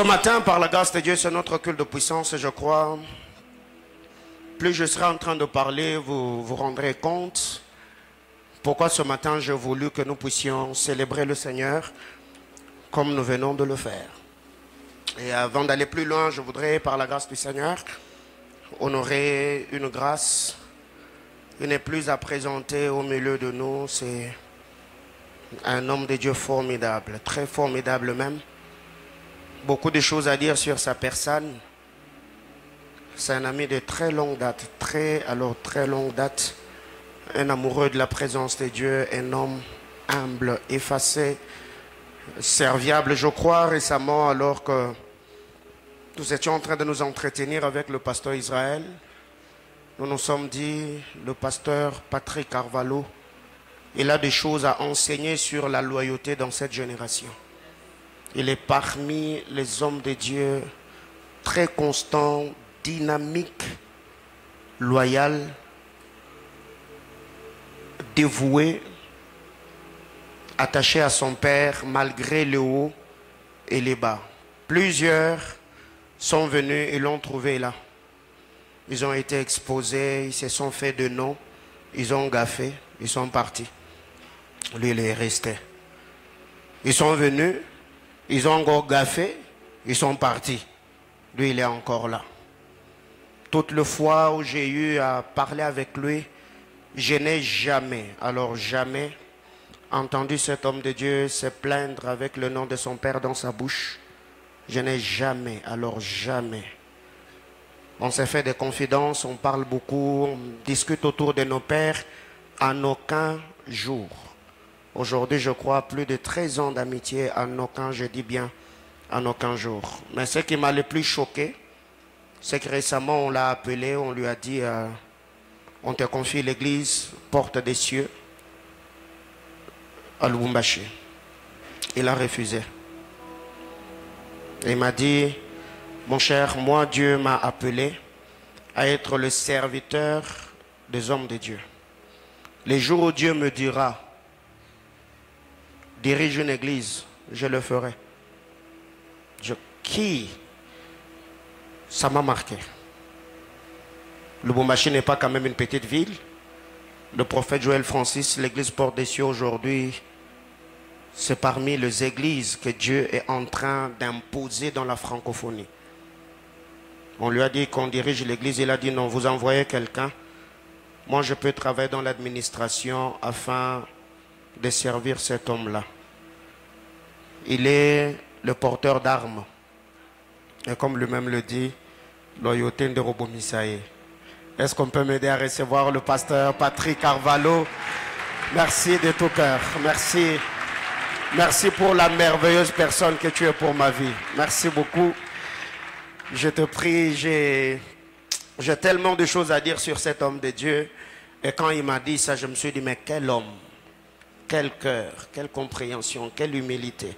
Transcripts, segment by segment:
Ce matin, par la grâce de Dieu, c'est notre culte de puissance, je crois. Plus je serai en train de parler, vous vous rendrez compte pourquoi ce matin j'ai voulu que nous puissions célébrer le Seigneur comme nous venons de le faire. Et avant d'aller plus loin, je voudrais, par la grâce du Seigneur, honorer une grâce qui n'est plus à présenter au milieu de nous. C'est un homme de Dieu formidable, très formidable même. Beaucoup de choses à dire sur sa personne. C'est un ami de très longue date, très, alors très longue date. Un amoureux de la présence de Dieu, un homme humble, effacé, serviable. Je crois récemment, alors que nous étions en train de nous entretenir avec le pasteur Israël, nous nous sommes dit, le pasteur Patrick Carvalho, il a des choses à enseigner sur la loyauté dans cette génération. Il est parmi les hommes de Dieu très constant, dynamique, loyal, dévoué, attaché à son Père malgré le haut et les bas. Plusieurs sont venus et l'ont trouvé là. Ils ont été exposés, ils se sont fait de nom, ils ont gaffé, ils sont partis. Lui, il est resté. Ils sont venus, ils ont encore gaffé, ils sont partis. Lui, il est encore là. Toutes les fois où j'ai eu à parler avec lui, je n'ai jamais, alors jamais, entendu cet homme de Dieu se plaindre avec le nom de son Père dans sa bouche. Je n'ai jamais, alors jamais. On s'est fait des confidences, on parle beaucoup, on discute autour de nos pères. En aucun jour. Aujourd'hui, je crois, plus de 13 ans d'amitié, en aucun, je dis bien, en aucun jour. Mais ce qui m'a le plus choqué, c'est que récemment, on l'a appelé, on lui a dit, euh, on te confie l'église, porte des cieux, à Lubumbashi. Il a refusé. Il m'a dit, mon cher, moi, Dieu m'a appelé à être le serviteur des hommes de Dieu. Les jours où Dieu me dira, dirige une église, je le ferai. Je, qui? Ça m'a marqué. Lubumbashi n'est pas quand même une petite ville. Le prophète Joël Francis, l'église Porte des Cieux aujourd'hui, c'est parmi les églises que Dieu est en train d'imposer dans la francophonie. On lui a dit qu'on dirige l'église, il a dit non, vous envoyez quelqu'un. Moi, je peux travailler dans l'administration afin de servir cet homme-là. Il est le porteur d'armes. Et comme lui-même le dit, loyauté de Robomisaïe. Est-ce qu'on peut m'aider à recevoir le pasteur Patrick Carvalho? Merci de tout cœur. Merci. Merci pour la merveilleuse personne que tu es pour ma vie. Merci beaucoup. Je te prie, j'ai, j'ai tellement de choses à dire sur cet homme de Dieu. Et quand il m'a dit ça, je me suis dit, mais quel homme, quel cœur, quelle compréhension, quelle humilité.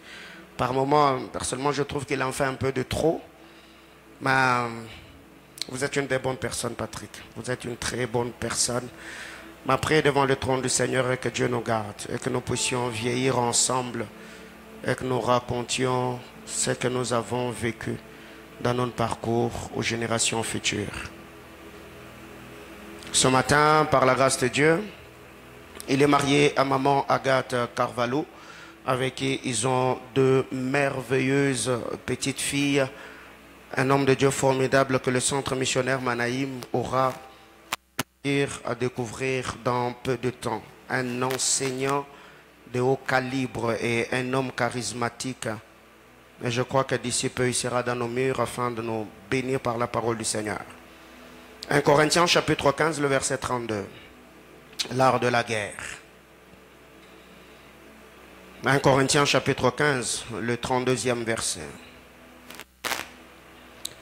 Par moments, personnellement, je trouve qu'il en fait un peu de trop. Mais vous êtes une des bonnes personnes, Patrick. Vous êtes une très bonne personne. Ma prière devant le trône du Seigneur est que Dieu nous garde et que nous puissions vieillir ensemble et que nous racontions ce que nous avons vécu dans notre parcours aux générations futures. Ce matin, par la grâce de Dieu, il est marié à maman Agathe Carvalho, avec qui ils ont deux merveilleuses petites filles, un homme de Dieu formidable que le centre missionnaire Manaïm aura à découvrir dans peu de temps. Un enseignant de haut calibre et un homme charismatique. Et je crois que d'ici peu, il sera dans nos murs afin de nous bénir par la parole du Seigneur. 1 Corinthiens chapitre 15, le verset 32. L'art de la guerre. 1 Corinthiens chapitre 15, le 32e verset.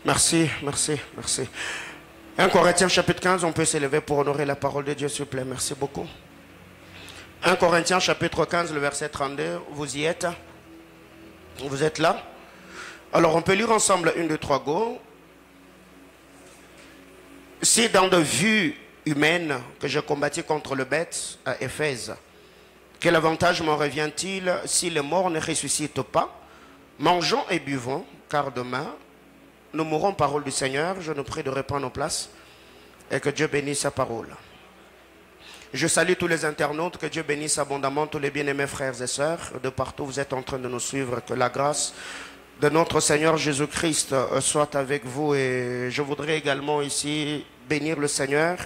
Merci, merci, merci. 1 Corinthiens chapitre 15, on peut s'élever pour honorer la parole de Dieu, s'il vous plaît. Merci beaucoup. 1 Corinthiens chapitre 15, le verset 32, vous y êtes? Vous êtes là? Alors on peut lire ensemble une, deux, trois go. Si dans de vues humaines que je combattis contre le bête à Éphèse, quel avantage m'en revient-il si les morts ne ressuscitent pas? Mangeons et buvons, car demain, nous mourrons parole du Seigneur. Je nous prie de reprendre nos places et que Dieu bénisse sa parole. Je salue tous les internautes, que Dieu bénisse abondamment tous les bien-aimés frères et sœurs. De partout, vous êtes en train de nous suivre. Que la grâce de notre Seigneur Jésus-Christ soit avec vous. Et je voudrais également ici bénir le Seigneur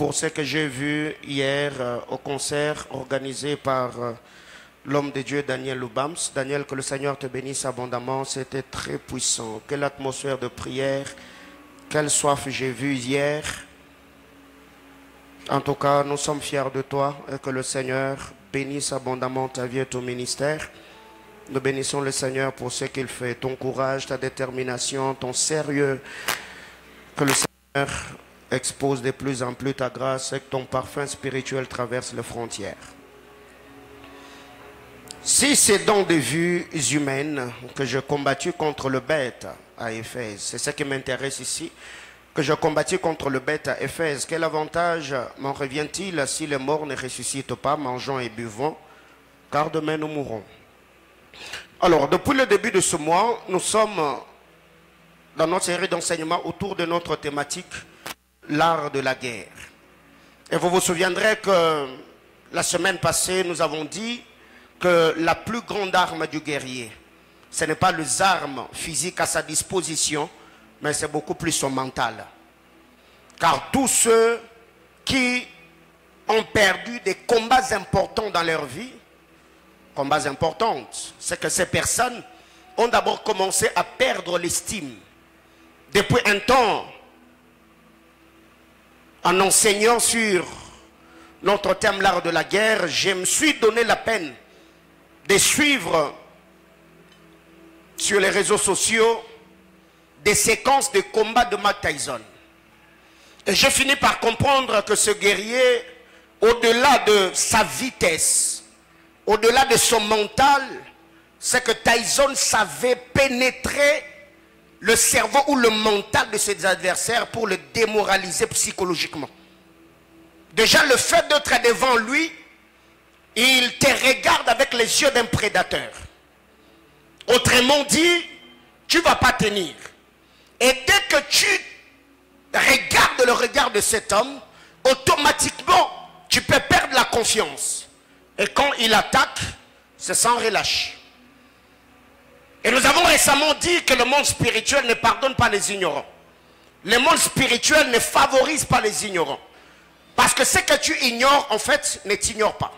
pour ce que j'ai vu hier euh, au concert organisé par euh, l'homme de Dieu Daniel Lubams. Daniel, que le Seigneur te bénisse abondamment. C'était très puissant. Quelle atmosphère de prière. Quelle soif j'ai vu hier. En tout cas, nous sommes fiers de toi et que le Seigneur bénisse abondamment ta vie et ton ministère. Nous bénissons le Seigneur pour ce qu'il fait, ton courage, ta détermination, ton sérieux. Que le Seigneur expose de plus en plus ta grâce et que ton parfum spirituel traverse les frontières. Si c'est dans des vues humaines que j'ai combattu contre le bête à Éphèse, c'est ce qui m'intéresse ici, que je combattu contre le bête à Éphèse, quel avantage m'en revient-il si les morts ne ressuscitent pas, mangeant et buvant, car demain nous mourrons Alors, depuis le début de ce mois, nous sommes dans notre série d'enseignements autour de notre thématique, l'art de la guerre. Et vous vous souviendrez que la semaine passée, nous avons dit que la plus grande arme du guerrier, ce n'est pas les armes physiques à sa disposition, mais c'est beaucoup plus son mental. Car tous ceux qui ont perdu des combats importants dans leur vie, combats importants, c'est que ces personnes ont d'abord commencé à perdre l'estime. Depuis un temps, en enseignant sur notre thème l'art de la guerre, je me suis donné la peine de suivre sur les réseaux sociaux des séquences de combats de Mike Tyson. Et j'ai fini par comprendre que ce guerrier, au-delà de sa vitesse, au-delà de son mental, c'est que Tyson savait pénétrer le cerveau ou le mental de ses adversaires pour le démoraliser psychologiquement. Déjà, le fait d'être devant lui, il te regarde avec les yeux d'un prédateur. Autrement dit, tu ne vas pas tenir. Et dès que tu regardes le regard de cet homme, automatiquement, tu peux perdre la confiance. Et quand il attaque, c'est sans relâche. Et nous avons récemment dit que le monde spirituel ne pardonne pas les ignorants. Le monde spirituel ne favorise pas les ignorants. Parce que ce que tu ignores, en fait, ne t'ignore pas.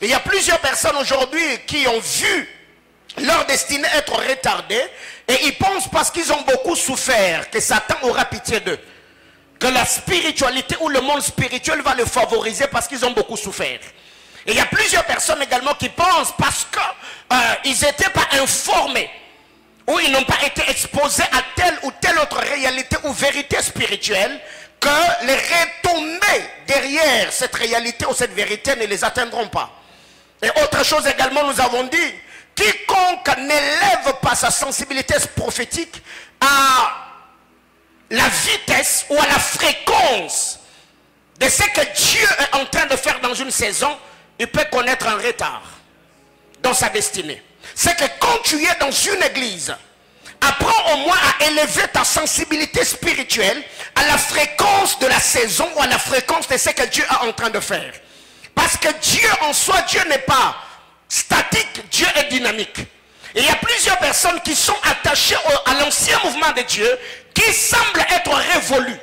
Il y a plusieurs personnes aujourd'hui qui ont vu leur destinée être retardée et ils pensent parce qu'ils ont beaucoup souffert que Satan aura pitié d'eux. Que la spiritualité ou le monde spirituel va le favoriser parce qu'ils ont beaucoup souffert. Et il y a plusieurs personnes également qui pensent parce qu'ils euh, n'étaient pas informés ou ils n'ont pas été exposés à telle ou telle autre réalité ou vérité spirituelle que les retombées derrière cette réalité ou cette vérité ne les atteindront pas. Et autre chose également, nous avons dit, quiconque n'élève pas sa sensibilité prophétique à la vitesse ou à la fréquence de ce que Dieu est en train de faire dans une saison, il peut connaître un retard dans sa destinée. C'est que quand tu es dans une église, apprends au moins à élever ta sensibilité spirituelle à la fréquence de la saison ou à la fréquence de ce que Dieu est en train de faire. Parce que Dieu en soi, Dieu n'est pas statique, Dieu est dynamique. Et il y a plusieurs personnes qui sont attachées à l'ancien mouvement de Dieu qui semblent être révolus.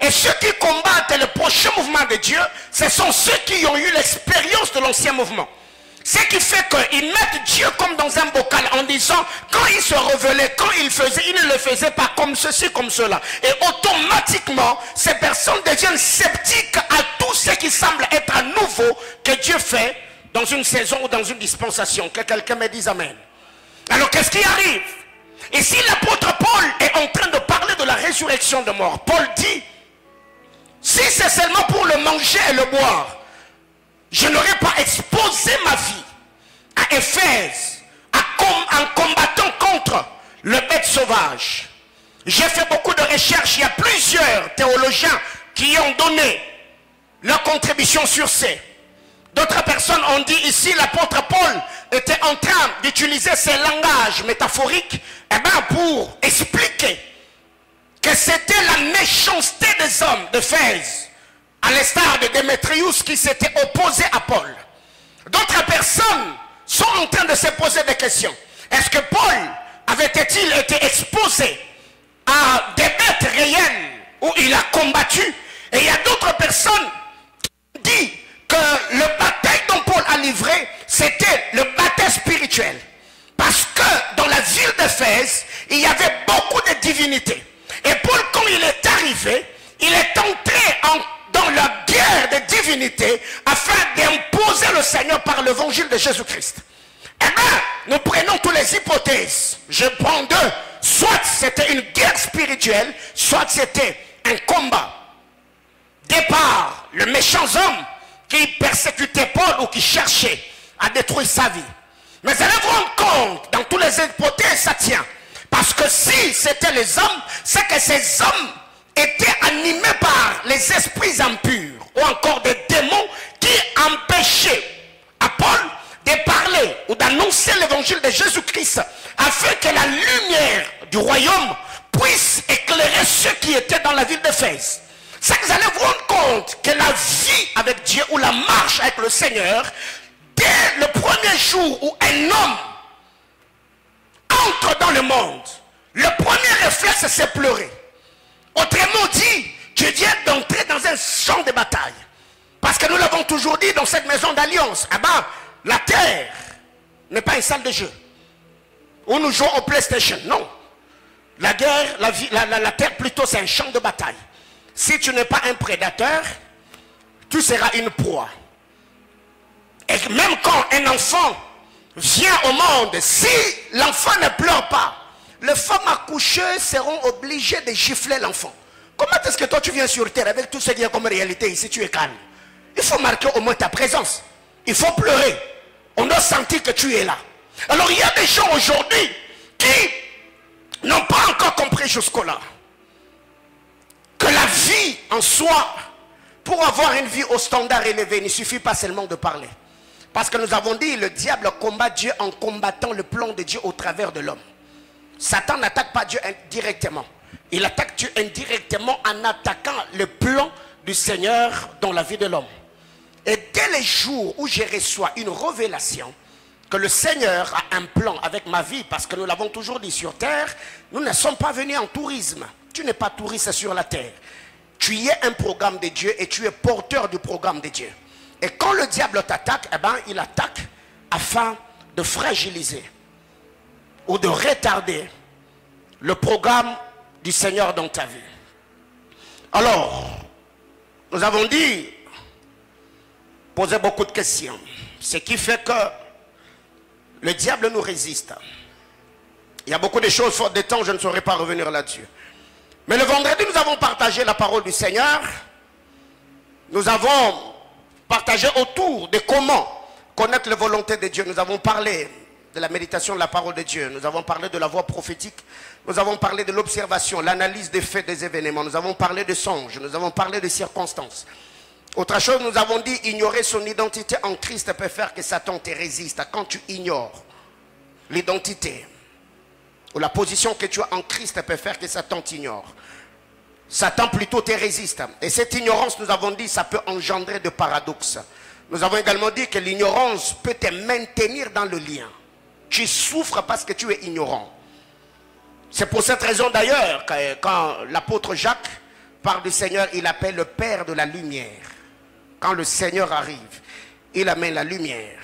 Et ceux qui combattent le prochain mouvement de Dieu, ce sont ceux qui ont eu l'expérience de l'ancien mouvement. Ce qui fait qu'ils mettent Dieu comme dans un bocal en disant, quand il se révélait, quand il faisait, il ne le faisait pas comme ceci, comme cela. Et automatiquement, ces personnes deviennent sceptiques à tout ce qui semble être à nouveau que Dieu fait dans une saison ou dans une dispensation. Que quelqu'un me dise Amen. Alors qu'est-ce qui arrive? Ici, l'apôtre Paul est en train de parler de la résurrection de mort. Paul dit, si c'est seulement pour le manger et le boire, je n'aurais pas exposé ma vie à Éphèse en combattant contre le bête sauvage. J'ai fait beaucoup de recherches. Il y a plusieurs théologiens qui ont donné leur contribution sur ces. D'autres personnes ont dit ici, l'apôtre Paul était en train d'utiliser ces langages métaphoriques eh ben, pour expliquer que c'était la méchanceté des hommes de Fès, à l'instar de Démétrius qui s'était opposé à Paul. D'autres personnes sont en train de se poser des questions. Est-ce que Paul avait-il été exposé à des bêtes réelles où il a combattu? Et il y a d'autres personnes qui disent que le bataille dont Paul a livré, c'était le bataille spirituel. Parce que dans la ville d'Éphèse, il y avait beaucoup de divinités. Et Paul, quand il est arrivé, il est entré dans la guerre des divinités afin d'imposer le Seigneur par l'évangile de Jésus-Christ. Eh bien, nous prenons toutes les hypothèses. Je prends deux. Soit c'était une guerre spirituelle, soit c'était un combat. Départ, le méchant homme qui persécutait Paul ou qui cherchait à détruire sa vie. Mais allez vous rendre compte, dans toutes les hypothèses, ça tient. Parce que si c'était les hommes, c'est que ces hommes étaient animés par les esprits impurs ou encore des démons qui empêchaient à Paul de parler ou d'annoncer l'évangile de Jésus-Christ afin que la lumière du royaume puisse éclairer ceux qui étaient dans la ville d'Éphèse. C'est que vous allez vous rendre compte que la vie avec Dieu ou la marche avec le Seigneur, dès le premier jour où un homme entre dans le monde, le premier réflexe c'est pleurer. Autrement dit, Dieu vient d'entrer dans un champ de bataille. Parce que nous l'avons toujours dit dans cette maison d'alliance. Ah ben, la terre n'est pas une salle de jeu. Où nous jouons au PlayStation. Non. La guerre, la, la terre plutôt c'est un champ de bataille. Si tu n'es pas un prédateur, tu seras une proie. Et même quand un enfant vient au monde, si l'enfant ne pleure pas, les femmes accouchées seront obligées de gifler l'enfant. Comment est-ce que toi tu viens sur terre avec tout ce qu'il y a comme réalité ici, tu es calme? Il faut marquer au moins ta présence. Il faut pleurer. On doit sentir que tu es là. Alors il y a des gens aujourd'hui qui n'ont pas encore compris jusqu'au-là que la vie en soi, pour avoir une vie au standard élevé, il ne suffit pas seulement de parler. Parce que nous avons dit, le diable combat Dieu en combattant le plan de Dieu au travers de l'homme. Satan n'attaque pas Dieu indirectement. Il attaque Dieu indirectement en attaquant le plan du Seigneur dans la vie de l'homme. Et dès les jours où je reçois une révélation, que le Seigneur a un plan avec ma vie, parce que nous l'avons toujours dit sur terre, nous ne sommes pas venus en tourisme. Tu n'es pas touriste sur la terre. Tu es un programme de Dieu et tu es porteur du programme de Dieu. Et quand le diable t'attaque, eh ben, il attaque afin de fragiliser ou de retarder le programme du Seigneur dans ta vie. Alors, nous avons dit, poser beaucoup de questions. Ce qui fait que le diable nous résiste. Il y a beaucoup de choses, faute de temps, je ne saurais pas revenir là-dessus. Mais le vendredi, nous avons partagé la parole du Seigneur. Nous avons partagé autour de comment connaître la volonté de Dieu. Nous avons parlé de la méditation de la parole de Dieu. Nous avons parlé de la voix prophétique. Nous avons parlé de l'observation, l'analyse des faits, des événements. Nous avons parlé de songes. Nous avons parlé de circonstances. Autre chose, nous avons dit, ignorer son identité en Christ peut faire que Satan te résiste. Quand tu ignores l'identité ou la position que tu as en Christ peut faire que Satan t'ignore. Satan plutôt te résiste. Et cette ignorance, nous avons dit, ça peut engendrer de paradoxes. Nous avons également dit que l'ignorance peut te maintenir dans le lien. Tu souffres parce que tu es ignorant. C'est pour cette raison d'ailleurs que quand l'apôtre Jacques parle du Seigneur, il appelle le Père de la lumière. Quand le Seigneur arrive, il amène la lumière.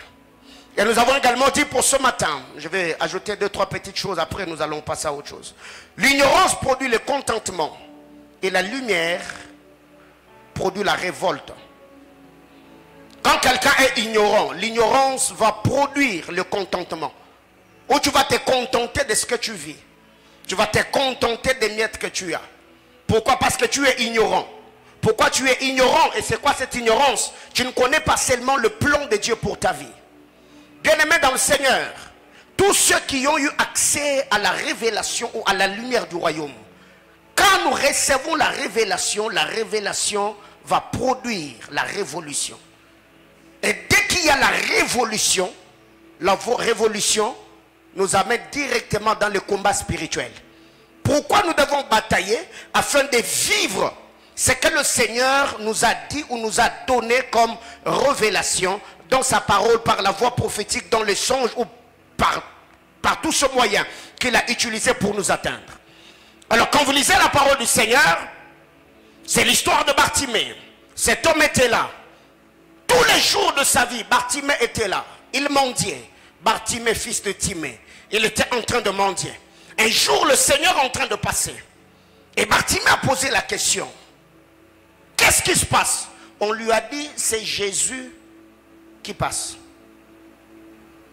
Et nous avons également dit pour ce matin, je vais ajouter deux, trois petites choses, après nous allons passer à autre chose. L'ignorance produit le contentement et la lumière produit la révolte. Quand quelqu'un est ignorant, l'ignorance va produire le contentement. Ou tu vas te contenter de ce que tu vis. Tu vas te contenter des miettes que tu as. Pourquoi? Parce que tu es ignorant. Pourquoi tu es ignorant? Et c'est quoi cette ignorance? Tu ne connais pas seulement le plan de Dieu pour ta vie. Bien-aimé dans le Seigneur, tous ceux qui ont eu accès à la révélation ou à la lumière du royaume, quand nous recevons la révélation, la révélation va produire la révolution. Et dès il y a la révolution, la révolution nous amène directement dans le combat spirituel. Pourquoi nous devons batailler Afin de vivre ce que le Seigneur nous a dit ou nous a donné comme révélation dans sa parole, par la voix prophétique, dans les songes ou par, par tout ce moyen qu'il a utilisé pour nous atteindre? Alors quand vous lisez la parole du Seigneur, c'est l'histoire de Bartimée. Cet homme était là. Tous les jours de sa vie, Bartimée était là. Il mendiait. Bartimée, fils de Timée. Il était en train de mendier. Un jour, le Seigneur est en train de passer. Et Bartimée a posé la question. Qu'est-ce qui se passe? On lui a dit, c'est Jésus qui passe.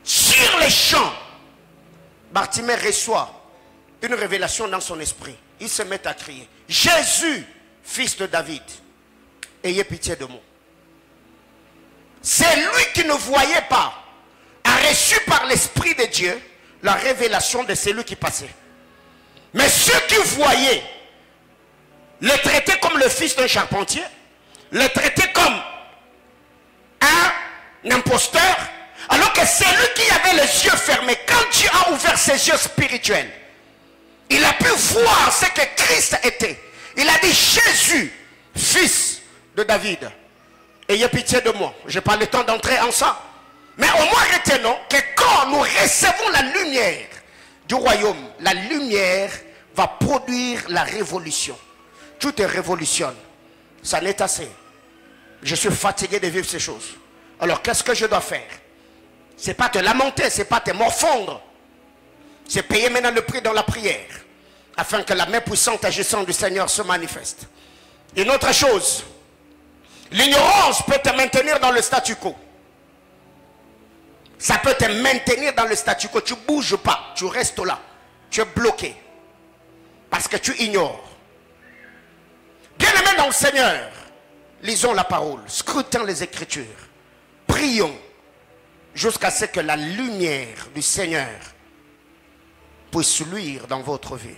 Sur les champs, Bartimée reçoit une révélation dans son esprit. Il se met à crier, Jésus, fils de David, ayez pitié de moi. C'est lui qui ne voyait pas, a reçu par l'Esprit de Dieu la révélation de celui qui passait. Mais ceux qui voyaient le traitaient comme le fils d'un charpentier, le traitaient comme un imposteur, alors que c'est lui qui avait les yeux fermés. Quand Dieu a ouvert ses yeux spirituels, il a pu voir ce que Christ était. Il a dit Jésus, fils de David, ayez pitié de moi. Je n'ai pas le temps d'entrer en ça. Mais au moins retenons que quand nous recevons la lumière du royaume, la lumière va produire la révolution. Tout est révolutionne. Ça n'est assez. Je suis fatigué de vivre ces choses. Alors qu'est-ce que je dois faire? C'est pas te lamenter, c'est pas te morfondre. C'est payer maintenant le prix dans la prière. Afin que la main puissante agissante du Seigneur se manifeste. Une autre chose. L'ignorance peut te maintenir dans le statu quo. Ça peut te maintenir dans le statu quo. Tu ne bouges pas. Tu restes là. Tu es bloqué. Parce que tu ignores. Bien aimé dans le Seigneur. Lisons la parole. Scrutons les Écritures. Prions. Jusqu'à ce que la lumière du Seigneur puisse luire dans votre vie.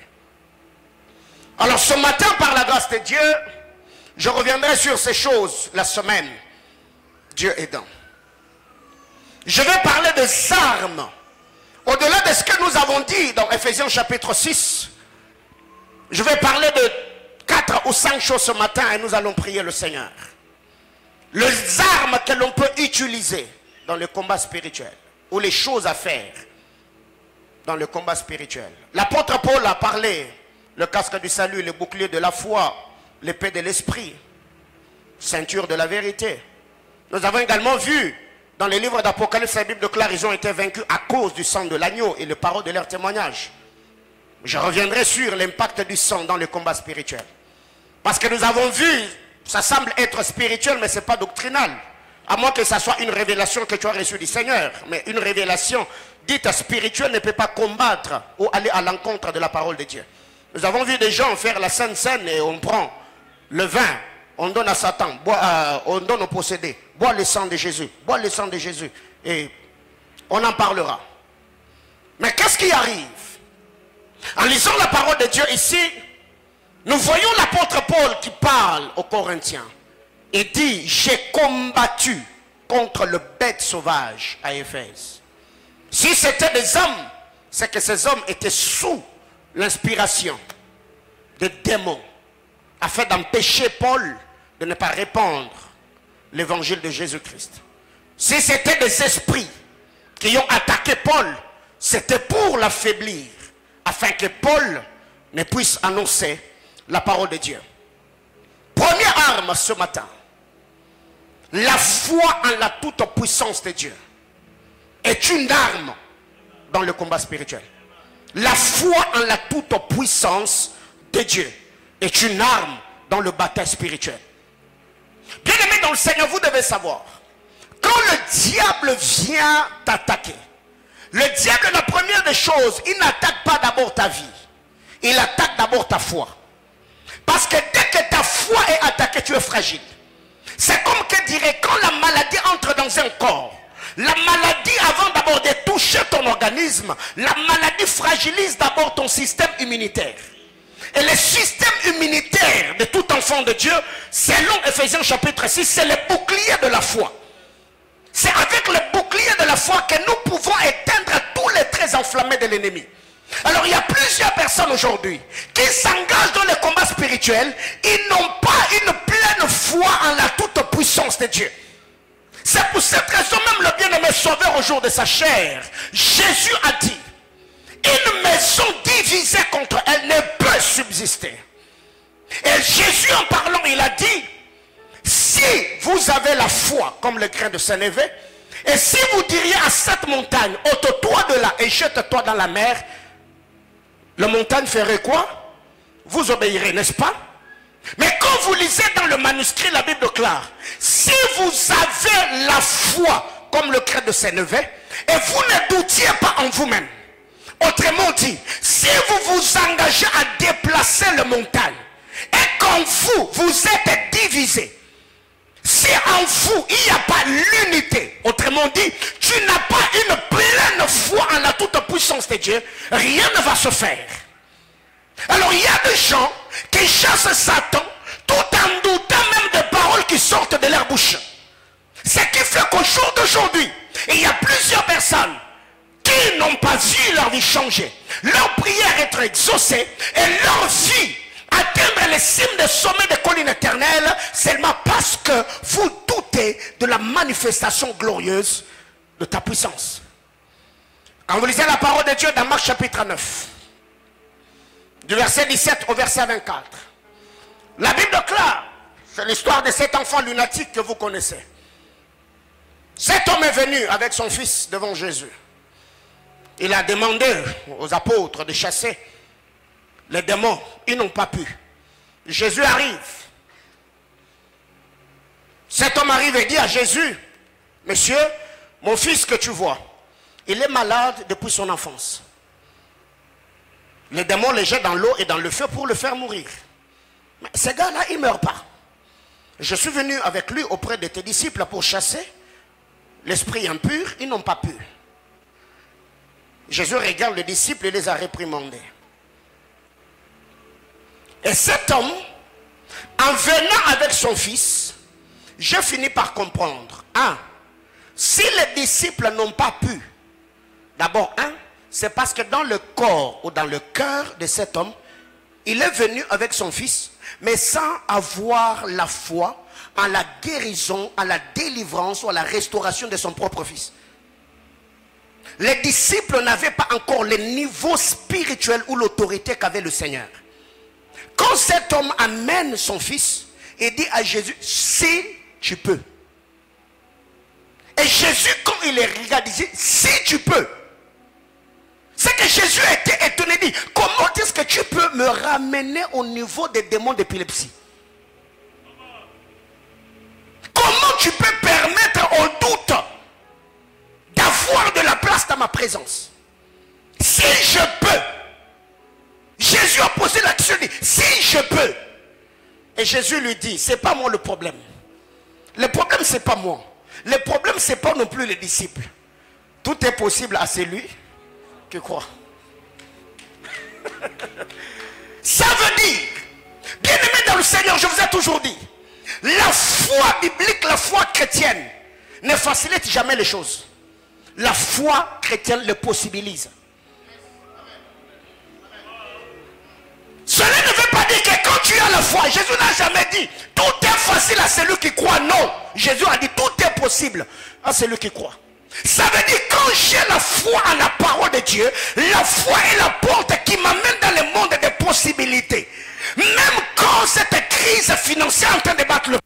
Alors ce matin, par la grâce de Dieu, je reviendrai sur ces choses la semaine. Dieu aidant. Je vais parler des armes. Au-delà de ce que nous avons dit dans Ephésiens chapitre 6, je vais parler de quatre ou cinq choses ce matin et nous allons prier le Seigneur. Les armes que l'on peut utiliser dans le combat spirituel ou les choses à faire dans le combat spirituel. L'apôtre Paul a parlé le casque du salut, le bouclier de la foi, l'épée de l'esprit, ceinture de la vérité. Nous avons également vu dans les livres d'Apocalypse, la Bible déclare ils ont été vaincus à cause du sang de l'agneau et les paroles de leur témoignage. Je reviendrai sur l'impact du sang dans le combat spirituel. Parce que nous avons vu, ça semble être spirituel, mais ce n'est pas doctrinal. À moins que ce soit une révélation que tu as reçue du Seigneur. Mais une révélation dite spirituelle ne peut pas combattre ou aller à l'encontre de la parole de Dieu. Nous avons vu des gens faire la Sainte Seine et on prend le vin, on donne à Satan, euh, on donne au possédé, bois le sang de Jésus, bois le sang de Jésus. Et on en parlera. Mais qu'est-ce qui arrive? En lisant la parole de Dieu ici, nous voyons l'apôtre Paul qui parle aux Corinthiens et dit, j'ai combattu contre le bête sauvage à Éphèse. Si c'était des hommes, c'est que ces hommes étaient sous l'inspiration des démons afin d'empêcher Paul de ne pas répandre l'évangile de Jésus-Christ. Si c'était des esprits qui ont attaqué Paul, c'était pour l'affaiblir, afin que Paul ne puisse annoncer la parole de Dieu. Première arme ce matin, la foi en la toute puissance de Dieu est une arme dans le combat spirituel. La foi en la toute puissance de Dieu est une arme dans le bataille spirituel. Bien aimé dans le Seigneur, vous devez savoir, quand le diable vient t'attaquer, le diable, la première des choses, il n'attaque pas d'abord ta vie. Il attaque d'abord ta foi. Parce que dès que ta foi est attaquée, tu es fragile. C'est comme que dirait, quand la maladie entre dans un corps, la maladie, avant d'abord de toucher ton organisme, la maladie fragilise d'abord ton système immunitaire. Et le système immunitaire de tout enfant de Dieu, selon Ephésiens chapitre 6, c'est le bouclier de la foi. C'est avec le bouclier de la foi que nous pouvons éteindre tous les traits enflammés de l'ennemi. Alors il y a plusieurs personnes aujourd'hui qui s'engagent dans le combat spirituel. Ils n'ont pas une pleine foi en la toute puissance de Dieu. C'est pour cette raison même le bien-aimé sauveur au jour de sa chair. Jésus a dit, une maison divisée contre elle ne peut subsister. Et Jésus en parlant, il a dit, si vous avez la foi comme le grain de Sénévé, et si vous diriez à cette montagne, ôte-toi de là et jette-toi dans la mer, la montagne ferait quoi? Vous obéirez, n'est-ce pas? Mais quand vous lisez dans le manuscrit la Bible claire, si vous avez la foi comme le grain de Sénévé, et vous ne doutiez pas en vous-même, autrement dit, si vous vous engagez à déplacer la montagne, et quand vous, vous êtes divisé, si en vous, il n'y a pas l'unité, autrement dit, tu n'as pas une pleine foi en la toute puissance de Dieu, rien ne va se faire. Alors il y a des gens qui chassent Satan de leur bouche. Ce qui fait qu'au jour d'aujourd'hui, il y a plusieurs personnes qui n'ont pas vu leur vie changer, leur prière être exaucée et leur vie atteindre les cimes des sommets des collines éternelles seulement parce que vous doutez de la manifestation glorieuse de ta puissance. Quand vous lisez la parole de Dieu dans Marc chapitre 9, du verset 17 au verset 24, la Bible déclare, c'est l'histoire de cet enfant lunatique que vous connaissez. Cet homme est venu avec son fils devant Jésus. Il a demandé aux apôtres de chasser les démons, ils n'ont pas pu. Jésus arrive. Cet homme arrive et dit à Jésus, Monsieur, mon fils que tu vois, il est malade depuis son enfance. Les démons le jettent dans l'eau et dans le feu pour le faire mourir. Mais ce gars-là, il ne meurt pas. Je suis venu avec lui auprès de tes disciples pour chasser l'esprit impur, ils n'ont pas pu. Jésus regarde les disciples et les a réprimandés. Et cet homme, en venant avec son fils, j'ai fini par comprendre. Un, si les disciples n'ont pas pu, d'abord, un, c'est parce que dans le corps ou dans le cœur de cet homme, il est venu avec son fils, mais sans avoir la foi en la guérison, en la délivrance ou à la restauration de son propre fils. Les disciples n'avaient pas encore le niveau spirituel ou l'autorité qu'avait le Seigneur. Quand cet homme amène son fils et dit à Jésus, si tu peux. Et Jésus, quand il est regardé, dit, si tu peux. C'est que Jésus était étonné, dit, comment est-ce que tu peux me ramener au niveau des démons d'épilepsie? Comment tu peux permettre au doute d'avoir de la place dans ma présence? Si je peux. Jésus a posé la question, si je peux. Et Jésus lui dit, c'est pas moi le problème. Le problème, c'est pas moi. Le problème, c'est pas non plus les disciples. Tout est possible à celui qui croit. Ça veut dire, bien aimé dans le Seigneur, je vous ai toujours dit, la foi biblique, la foi chrétienne, ne facilite jamais les choses. La foi chrétienne le possibilise. Cela ne veut pas dire que quand tu as la foi, Jésus n'a jamais dit tout est facile à celui qui croit. Non. Jésus a dit tout est possible à celui qui croit. Ça veut dire quand j'ai la foi en la parole de Dieu, la foi est la porte qui m'amène dans le monde des possibilités. Même quand cette crise financière est en train de battre le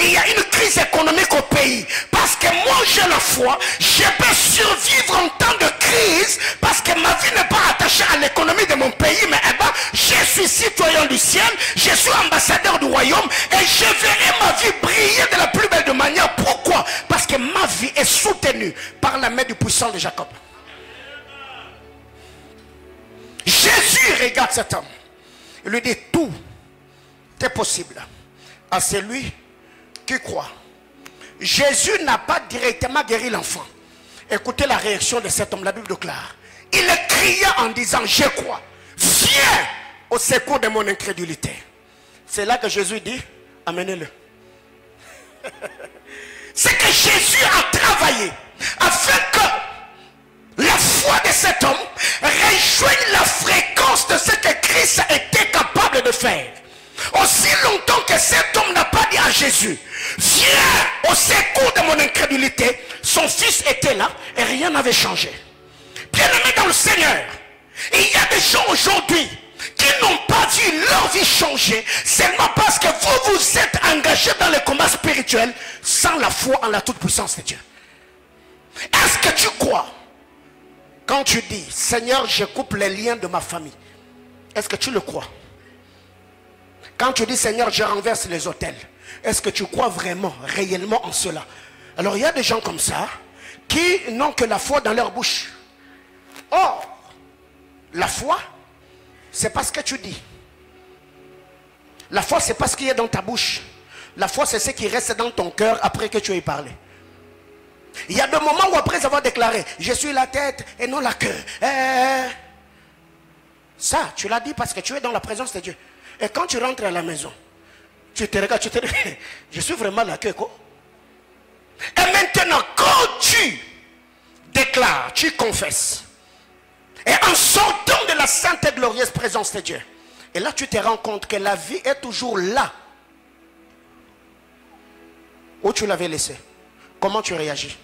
il y a une crise économique au pays. Parce que moi j'ai la foi, je peux survivre en temps de crise parce que ma vie n'est pas attachée à l'économie de mon pays, mais eh ben, je suis citoyen du ciel, je suis ambassadeur du royaume et je verrai ma vie briller de la plus belle de manière. Pourquoi? Parce que ma vie est soutenue par la main du puissant de Jacob. Jésus regarde cet homme. Il lui dit, tout est possible à celui qui croit. Jésus n'a pas directement guéri l'enfant. Écoutez la réaction de cet homme, la Bible déclare. Il cria en disant, je crois, viens au secours de mon incrédulité. C'est là que Jésus dit, amenez-le. C'est que Jésus, à travers travailler afin que la foi de cet homme rejoigne la fréquence de ce que Christ était capable de faire. Aussi longtemps que cet homme n'a pas dit à Jésus, viens au secours de mon incrédulité, son fils était là et rien n'avait changé. Bien aimé dans le Seigneur, il y a des gens aujourd'hui qui n'ont pas vu leur vie changer seulement parce que vous vous êtes engagés dans le combat spirituel sans la foi en la toute-puissance de Dieu. Est-ce que tu crois quand tu dis Seigneur, je coupe les liens de ma famille Est-ce que tu le crois? Quand tu dis Seigneur, je renverse les hôtels Est-ce que tu crois vraiment, réellement en cela? Alors il y a des gens comme ça qui n'ont que la foi dans leur bouche. Or, la foi, c'est pas ce que tu dis. La foi, c'est pas ce qui est dans ta bouche. La foi, c'est ce qui reste dans ton cœur après que tu aies parlé. Il y a des moments où après avoir déclaré, je suis la tête et non la queue. Eh, ça, tu l'as dit parce que tu es dans la présence de Dieu. Et quand tu rentres à la maison, tu te regardes, tu te regardes, je suis vraiment la queue. Quoi. Et maintenant, quand tu déclares, tu confesses, et en sortant de la sainte et glorieuse présence de Dieu, et là tu te rends compte que la vie est toujours là où tu l'avais laissée. Comment tu réagis?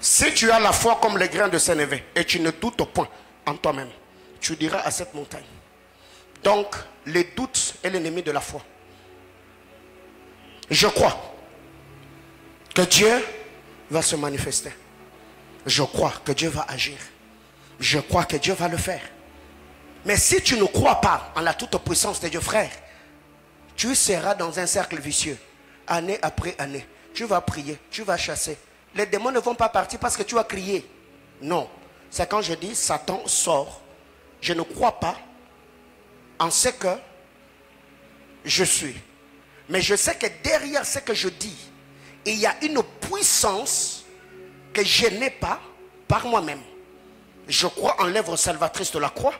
Si tu as la foi comme les grains de Sénévé et tu ne doutes point en toi-même, tu diras à cette montagne. Donc, les doutes est l'ennemi de la foi. Je crois que Dieu va se manifester. Je crois que Dieu va agir. Je crois que Dieu va le faire. Mais si tu ne crois pas en la toute puissance de Dieu, frère, tu seras dans un cercle vicieux, année après année. Tu vas prier, tu vas chasser. Les démons ne vont pas partir parce que tu as crié. Non. C'est quand je dis Satan sort. Je ne crois pas en ce que je suis. Mais je sais que derrière ce que je dis, il y a une puissance que je n'ai pas par moi-même. Je crois en l'œuvre salvatrice de la croix.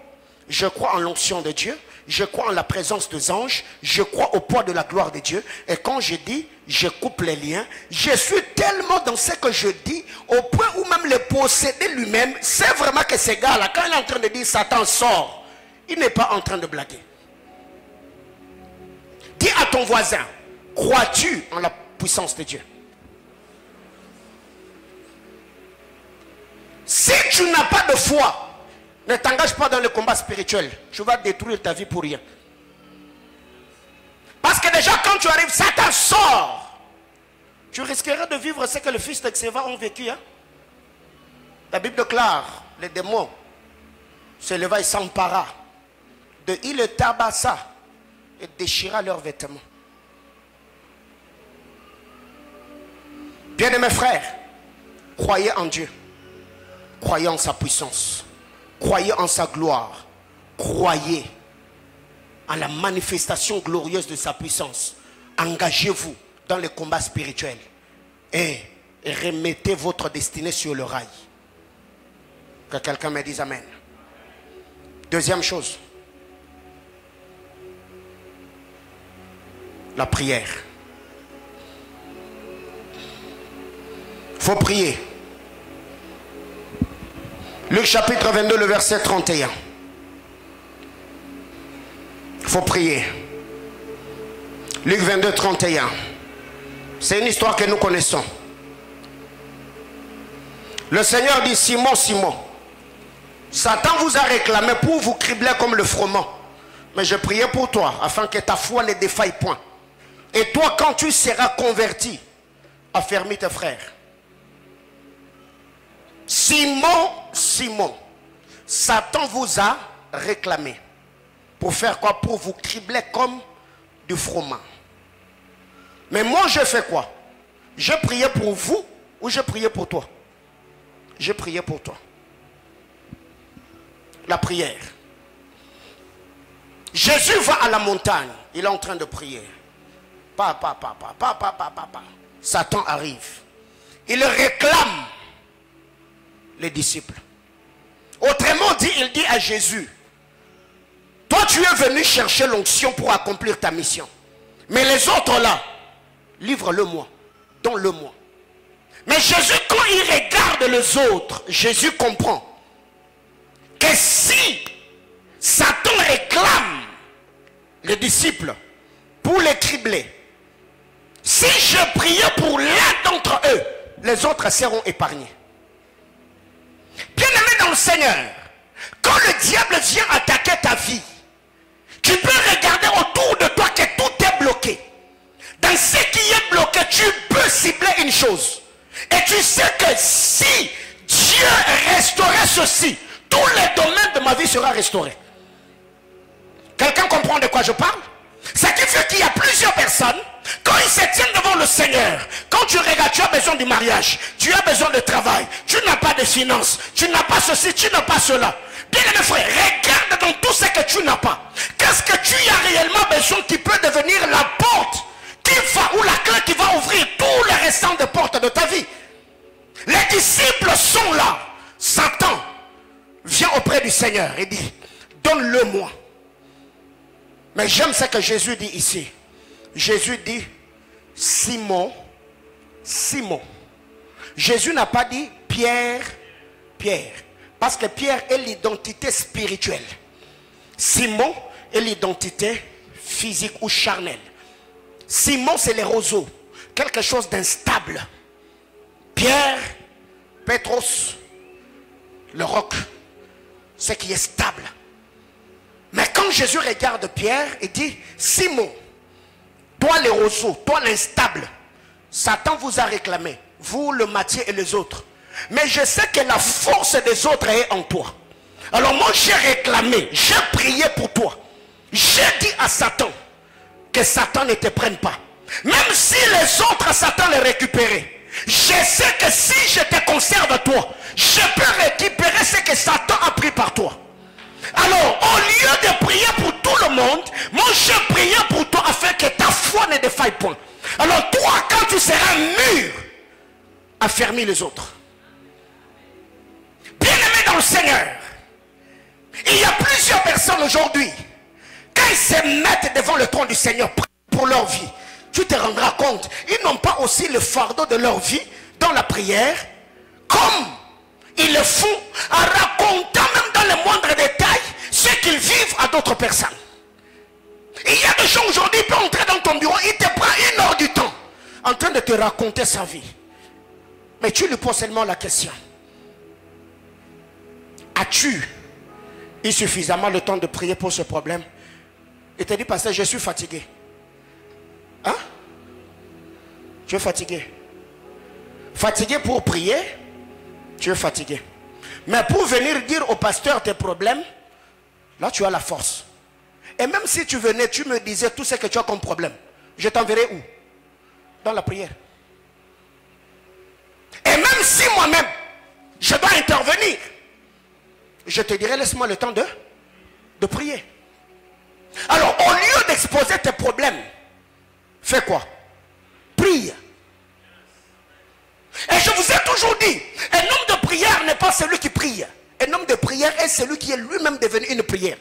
Je crois en l'onction de Dieu. Je crois en la présence des anges. Je crois au poids de la gloire de Dieu. Et quand je dis, je coupe les liens, je suis tellement dans ce que je dis, au point où même le posséder lui-même, c'est vraiment que ce gars-là, quand il est en train de dire Satan sort, il n'est pas en train de blaguer. Dis à ton voisin, crois-tu en la puissance de Dieu? Si tu n'as pas de foi, ne t'engage pas dans le combat spirituel. Tu vas détruire ta vie pour rien. Parce que déjà quand tu arrives, Satan sort. Tu risqueras de vivre ce que le fils d'Exéva ont vécu. Hein. La Bible déclare, les démons se leva et s'empara de il tabassa et déchira leurs vêtements. Bien mes frères, croyez en Dieu. Croyez en sa puissance. Croyez en sa gloire. Croyez en la manifestation glorieuse de sa puissance. Engagez-vous dans le combat spirituel et remettez votre destinée sur le rail. Que quelqu'un me dise Amen. Deuxième chose, la prière. Il faut prier. Luc chapitre 22, le verset 31. Il faut prier. Luc 22, 31. C'est une histoire que nous connaissons. Le Seigneur dit, Simon, Simon, Satan vous a réclamé pour vous cribler comme le froment. Mais je priais pour toi, afin que ta foi ne défaille point. Et toi, quand tu seras converti, affermis tes frères. Simon, Simon, Satan vous a réclamé. Pour faire quoi? Pour vous cribler comme du froment. Mais moi, je fais quoi? Je priais pour vous ou je priais pour toi? Je priais pour toi. La prière. Jésus va à la montagne. Il est en train de prier. Papa, papa, papa, papa, papa. Satan arrive. Il réclame les disciples. Autrement dit, il dit à Jésus, toi tu es venu chercher l'onction pour accomplir ta mission. Mais les autres là, livre-le-moi, donne-le-moi. Mais Jésus, quand il regarde les autres, Jésus comprend que si Satan réclame les disciples pour les cribler, si je priais pour l'un d'entre eux, les autres seront épargnés. Seigneur, quand le diable vient attaquer ta vie, tu peux regarder autour de toi que tout est bloqué. Dans ce qui est bloqué, tu peux cibler une chose. Et tu sais que si Dieu restaurait ceci, tous les domaines de ma vie seront restaurés. Quelqu'un comprend de quoi je parle? Ce qui fait qu'il y a plusieurs personnes, quand ils se tiennent devant le Seigneur, quand tu regardes, tu as besoin du mariage, tu as besoin de travail, tu n'as pas de finances, tu n'as pas ceci, tu n'as pas cela. Bien aimé frère, regarde dans tout ce que tu n'as pas. Qu'est-ce que tu as réellement besoin qui peut devenir la porte qui va, ou la clé qui va ouvrir tous les restants de portes de ta vie? Les disciples sont là. Satan vient auprès du Seigneur et dit, donne-le-moi. Mais j'aime ce que Jésus dit ici. Jésus dit, Simon, Simon. Jésus n'a pas dit Pierre, Pierre. Parce que Pierre est l'identité spirituelle. Simon est l'identité physique ou charnelle. Simon, c'est les roseaux. Quelque chose d'instable. Pierre, Petros, le roc. Ce qui est stable. Mais quand Jésus regarde Pierre, il dit, Simon, toi roseaux, toi l'instable, Satan vous a réclamé, vous le Matthieu et les autres. Mais je sais que la force des autres est en toi. Alors moi j'ai réclamé, j'ai prié pour toi. J'ai dit à Satan que Satan ne te prenne pas. Même si les autres, Satan les récupérait. Je sais que si je te conserve toi, je peux récupérer ce que Satan a pris par toi. Alors, au lieu de prier pour tout le monde, moi je priais pour toi afin que ta foi ne défaille point. Alors toi, quand tu seras mûr, affermis les autres. Bien aimé dans le Seigneur, il y a plusieurs personnes aujourd'hui, quand ils se mettent devant le trône du Seigneur pour leur vie, tu te rendras compte, ils n'ont pas aussi le fardeau de leur vie dans la prière, comme ils le font en racontant même dans les moindres détails ce qu'ils vivent à d'autres personnes. Il y a des gens aujourd'hui, qui peuvent entrer dans ton bureau, il te prend une heure du temps en train de te raconter sa vie. Mais tu lui poses seulement la question. As-tu eu suffisamment le temps de prier pour ce problème? Il te dit, pasteur, je suis fatigué. Hein? Tu es fatigué. Fatigué pour prier, tu es fatigué. Mais pour venir dire au pasteur tes problèmes, là tu as la force. Et même si tu venais, tu me disais tout ce que tu as comme problème, je t'enverrai où? Dans la prière. Et même si moi-même, je dois intervenir, je te dirai, laisse-moi le temps de, de prier. Alors, au lieu d'exposer tes problèmes, fais quoi? Prie. Et je vous ai toujours dit, un homme de prière n'est pas celui qui prie. Un homme de prière est celui qui est lui-même devenu une prière.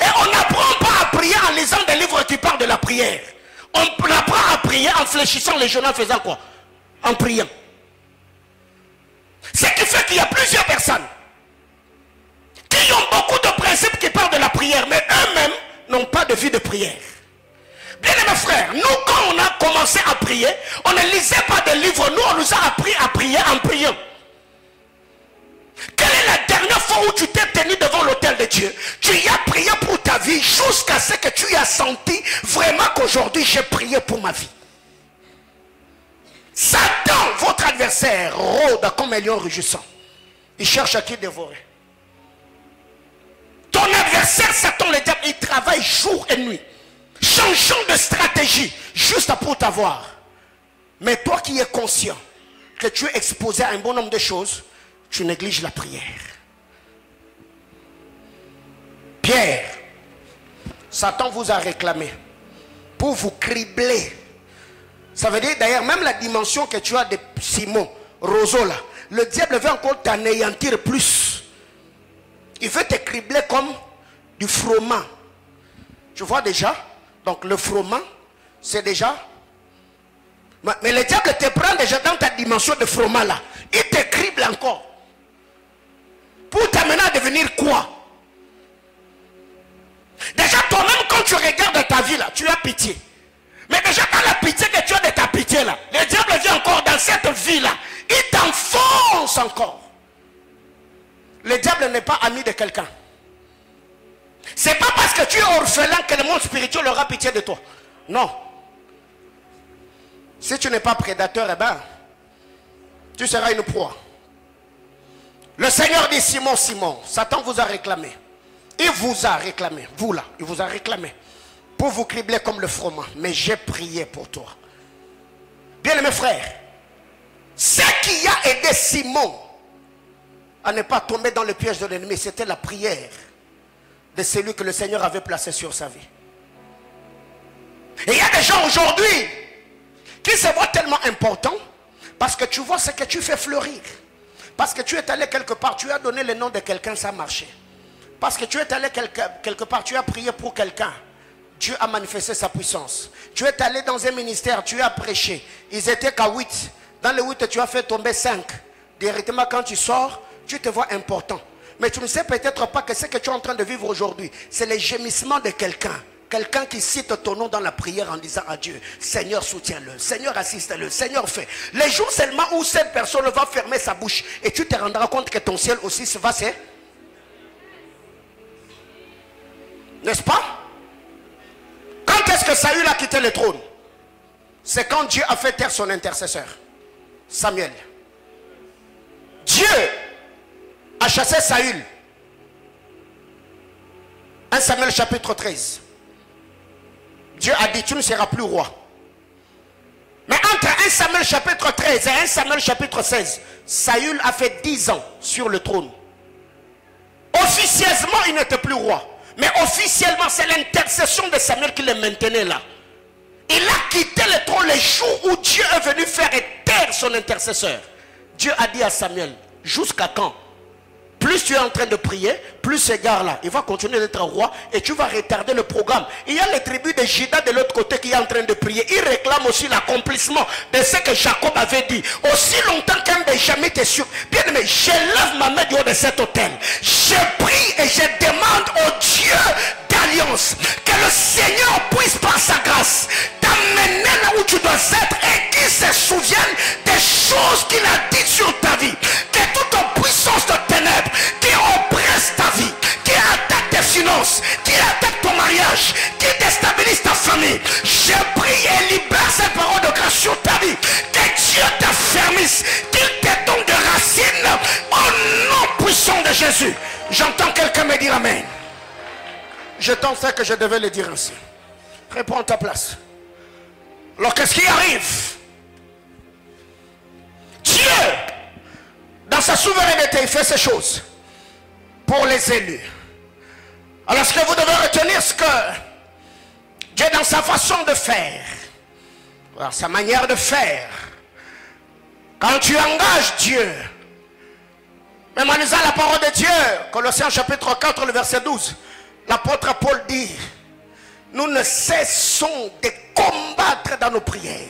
Et on n'apprend pas à prier en lisant des livres qui parlent de la prière. On apprend à prier en fléchissant les genoux en faisant quoi? En priant. Ce qui fait qu'il y a plusieurs personnes qui ont beaucoup de principes qui parlent de la prière, mais eux-mêmes n'ont pas de vie de prière. Bien aimés frères, nous quand on a commencé à prier, on ne lisait pas de livres, nous on nous a appris à prier en priant. Quelle est la dernière fois où tu t'es tenu devant l'autel de Dieu? Tu y as prié pour ta vie jusqu'à ce que tu y as senti vraiment qu'aujourd'hui j'ai prié pour ma vie. Satan, votre adversaire, rôde comme un lion rugissant. Il cherche à qui dévorer. Ton adversaire, Satan, le diable, il travaille jour et nuit. Changeant de stratégie juste pour t'avoir. Mais toi qui es conscient que tu es exposé à un bon nombre de choses, tu négliges la prière. Pierre, Satan vous a réclamé pour vous cribler. Ça veut dire d'ailleurs même la dimension que tu as de Simon, Roseau là, le diable veut encore t'anéantir plus. Il veut te cribler comme du froment. Tu vois déjà? Donc le froment, c'est déjà. Mais le diable te prend déjà dans ta dimension de froment là. Il te crible encore. Pour t'amener à devenir quoi? Déjà toi-même quand tu regardes ta vie là, tu as pitié. Mais déjà dans la pitié que tu as de ta pitié là, le diable vient encore dans cette vie là. Il t'enfonce encore. Le diable n'est pas ami de quelqu'un. C'est pas parce que tu es orphelin que le monde spirituel aura pitié de toi. Non. Si tu n'es pas prédateur, eh ben, tu seras une proie. Le Seigneur dit Simon, Simon, Satan vous a réclamé. Il vous a réclamé, vous là, il vous a réclamé pour vous cribler comme le froment. Mais j'ai prié pour toi. Bien mes frères, ce qui a aidé Simon à ne pas tomber dans le piège de l'ennemi, c'était la prière de celui que le Seigneur avait placé sur sa vie. Il y a des gens aujourd'hui qui se voient tellement importants parce que tu vois ce que tu fais fleurir. Parce que tu es allé quelque part, tu as donné le nom de quelqu'un, ça a marché. Parce que tu es allé quelque, quelque part, tu as prié pour quelqu'un. Dieu a manifesté sa puissance. Tu es allé dans un ministère, tu as prêché. Ils étaient qu'à 8. Dans les 8, tu as fait tomber 5. Directement, quand tu sors, tu te vois important. Mais tu ne sais peut-être pas que ce que tu es en train de vivre aujourd'hui, c'est le gémissement de quelqu'un. Quelqu'un qui cite ton nom dans la prière en disant à Dieu, Seigneur soutiens-le, Seigneur assiste-le, Seigneur fait. Les jours seulement où cette personne va fermer sa bouche et tu te rendras compte que ton ciel aussi se va, c'est... N'est-ce pas? Quand est-ce que Saül a quitté le trône? C'est quand Dieu a fait taire son intercesseur, Samuel. Dieu a chassé Saül. 1 Samuel chapitre 13. Dieu a dit, tu ne seras plus roi. Mais entre 1 Samuel chapitre 13 et 1 Samuel chapitre 16, Saül a fait 10 ans sur le trône. Officieusement, il n'était plus roi. Mais officiellement, c'est l'intercession de Samuel qui le maintenait là. Il a quitté le trône le jour où Dieu est venu faire éteindre son intercesseur. Dieu a dit à Samuel, jusqu'à quand plus tu es en train de prier, plus ce gars-là, il va continuer d'être roi et tu vas retarder le programme. Il y a les tribus de Judas de l'autre côté qui est en train de prier. Il réclame aussi l'accomplissement de ce que Jacob avait dit. Aussi longtemps qu'un Benjamin t'est sûr. Bien aimé, je lève ma main du haut de cet hôtel. Je prie et je demande au Dieu d'alliance que le Seigneur puisse par sa grâce t'amener là où tu dois être et qu'il se souvienne des choses qu'il a dites sur ta vie. De ténèbres qui oppresse ta vie, qui attaque tes finances, qui attaque ton mariage, qui déstabilise ta famille. Je prie et libère cette parole de grâce sur ta vie. Que Dieu t'affermisse, qu'il te donne de racines au nom puissant de Jésus. J'entends quelqu'un me dire Amen. Je pensais que je devais le dire ainsi. Réponds ta place. Alors qu'est-ce qui arrive? Dieu, dans sa souveraineté, il fait ces choses pour les élus. Alors ce que vous devez retenir, ce que Dieu, dans sa façon de faire, dans sa manière de faire, quand tu engages Dieu, même en lisant la parole de Dieu, Colossiens chapitre 4, le verset 12, l'apôtre Paul dit, nous ne cessons de combattre dans nos prières.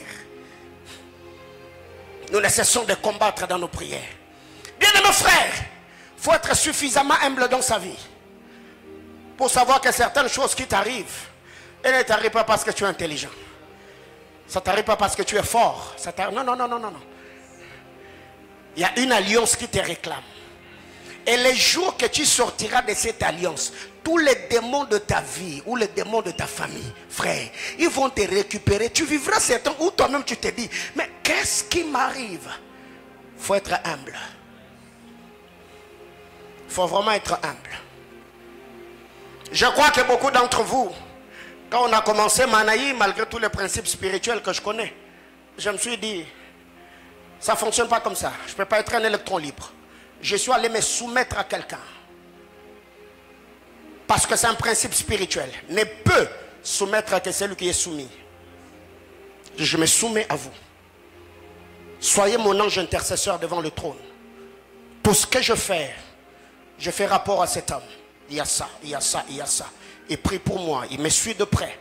Nous ne cessons de combattre dans nos prières. Bien aimés frères, il faut être suffisamment humble dans sa vie pour savoir que certaines choses qui t'arrivent, elles ne t'arrivent pas parce que tu es intelligent. Ça ne t'arrive pas parce que tu es fort. Ça non, non, non, non, non. Il y a une alliance qui te réclame. Et les jours que tu sortiras de cette alliance, tous les démons de ta vie ou les démons de ta famille, frère, ils vont te récupérer. Tu vivras certain où toi-même tu te dis, mais qu'est-ce qui m'arrive? Il faut être humble. Il faut vraiment être humble. Je crois que beaucoup d'entre vous, quand on a commencé Manaï, malgré tous les principes spirituels que je connais, je me suis dit, ça ne fonctionne pas comme ça. Je ne peux pas être un électron libre. Je suis allé me soumettre à quelqu'un. Parce que c'est un principe spirituel. Ne peut soumettre que celui qui est soumis. Je me soumets à vous. Soyez mon ange intercesseur devant le trône. Tout ce que je fais, je fais rapport à cet homme. Il y a ça, il y a ça, il y a ça. Il prie pour moi, il me suit de près.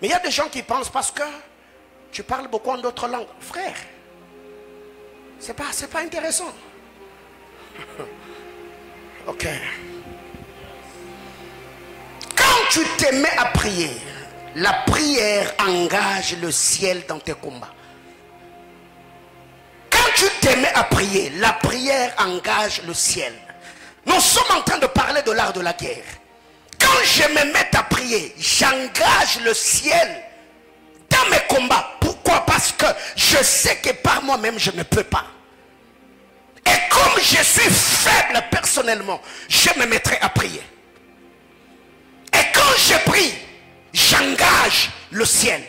Mais il y a des gens qui pensent parce que tu parles beaucoup en d'autres langues. Frère, c'est pas, pas intéressant. ok. Quand tu te mets à prier, la prière engage le ciel dans tes combats. Quand tu te mets à prier, la prière engage le ciel. Nous sommes en train de parler de l'art de la guerre. Quand je me mets à prier, j'engage le ciel dans mes combats. Pourquoi? Parce que je sais que par moi-même, je ne peux pas. Et comme je suis faible personnellement, je me mettrai à prier. Et quand je prie, j'engage le ciel.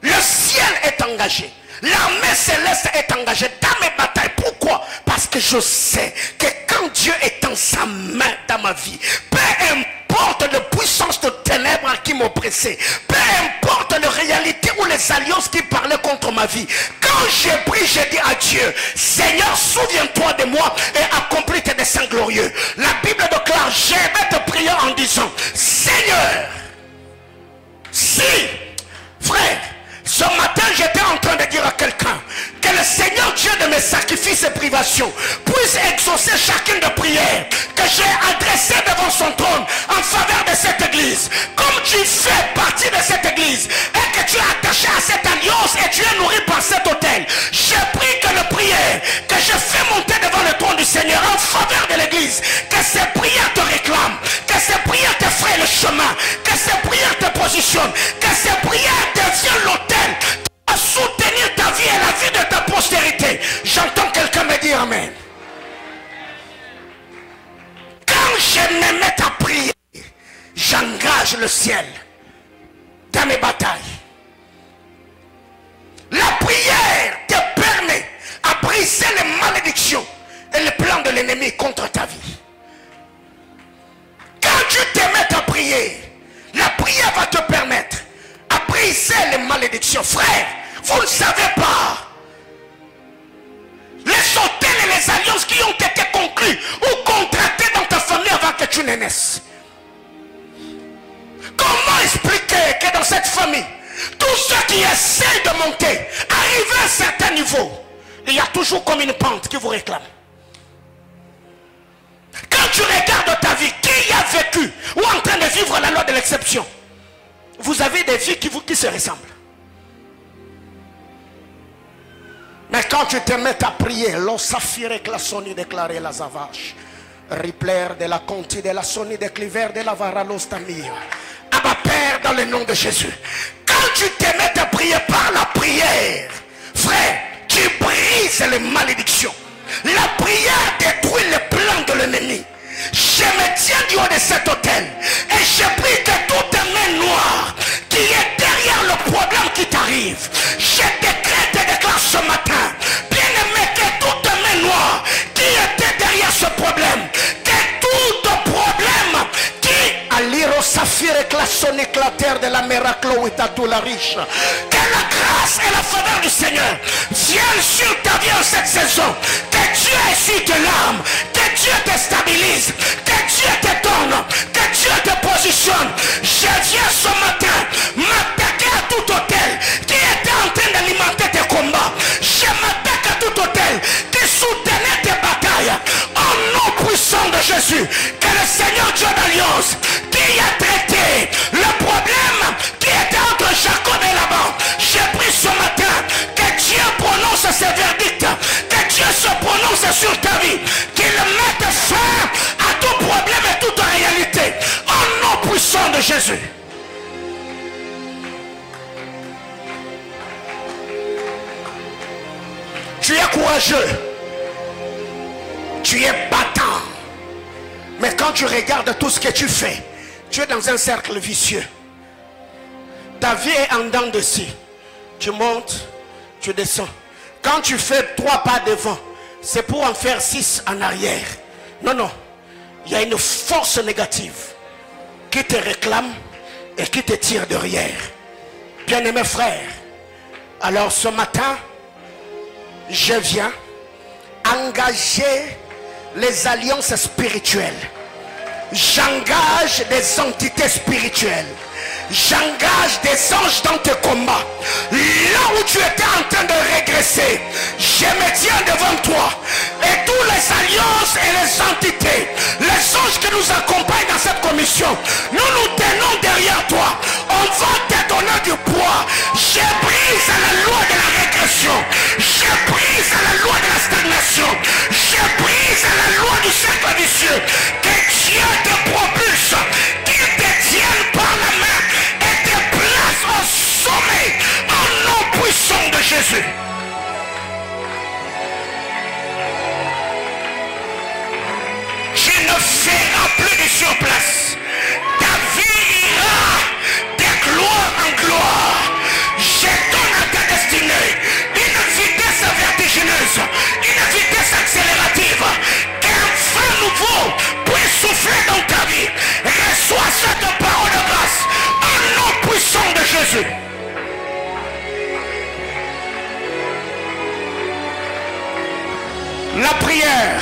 Le ciel est engagé. L'armée céleste est engagée dans mes batailles. Pourquoi? Parce que je sais que quand Dieu est en sa main dans ma vie, peu importe les puissances de ténèbres qui m'oppressaient, peu importe les réalités ou les alliances qui parlaient contre ma vie, quand j'ai prie, j'ai dit à Dieu, Seigneur, souviens-toi de moi et accomplis tes desseins glorieux. La Bible déclare, j'ai te prier en disant, Seigneur, si, frère, ce matin, j'étais en train de dire à quelqu'un que le Seigneur Dieu de mes sacrifices et privations puisse exaucer chacune de prières que j'ai adressées devant son trône en faveur de cette église. Comme tu fais partie de cette église et que tu es attaché à cette alliance et tu es nourri par cet hôtel, je prie que le prière que je fais monter devant le trône du Seigneur en faveur de l'église, que ces prières te réclament, que ces prières te fraient le chemin, que ces prières te positionnent, réclame. Quand tu regardes ta vie, qui a vécu ou en train de vivre la loi de l'exception Vous avez des vies qui, vous, qui se ressemblent. Mais quand tu te mets à prier, l'on s'affirme que la sonne déclaré la zavache. Ripler de la conti de la sonne de cliver de la varalostamia. Abba Père dans le nom de Jésus. Quand tu te mets à prier par la prière, frère, tu brises les malédictions. La prière détruit les plans de l'ennemi. Je me tiens du haut de cet hôtel et je prie que toute main noire qui est derrière le problème qui t'arrive, je décrète et déclare ce matin, saphir éclason éclater de la miracle ou la riche, que la grâce et la faveur du Seigneur viennent sur ta vie en cette saison, que Dieu essuie tes larmes, que Dieu te stabilise, que Dieu te donne, que Dieu te positionne. Je viens ce matin m'attaquer à tout hôtel qui était en train d'alimenter tes combats. Je m'attaque à tout hôtel qui soutenait tes batailles. Au nom puissant de Jésus, que le Seigneur Dieu d'Alliance qui a traité prononce ses verdicts, que Dieu se prononce sur ta vie, qu'il mette fin à tout problème et toute réalité. Au nom puissant de Jésus. Tu es courageux. Tu es battant. Mais quand tu regardes tout ce que tu fais, tu es dans un cercle vicieux. Ta vie est en dents de scie. Tu montes, tu descends. Quand tu fais trois pas devant, c'est pour en faire six en arrière. Non, non. Il y a une force négative qui te réclame et qui te tire derrière. Bien-aimé frère, alors ce matin, je viens engager les alliances spirituelles. J'engage des entités spirituelles J'engage des anges dans tes combats. Là où tu étais en train de régresser, je me tiens devant toi. Et toutes les alliances et les entités, les anges qui nous accompagnent dans cette commission, nous nous tenons derrière toi. On va te donner du poids. Je brise la loi de la régression. Je brise la loi de la stagnation. Je brise la loi du cercle vicieux. Que Dieu te propulse. Jésus. Tu ne feras plus de surplace. Ta vie ira de gloire en gloire. Je donne à ta destinée une vitesse vertigineuse, une vitesse accélérative. Qu'un vent nouveau puisse souffler dans ta vie. Reçois cette parole de grâce au nom puissant de Jésus. La prière.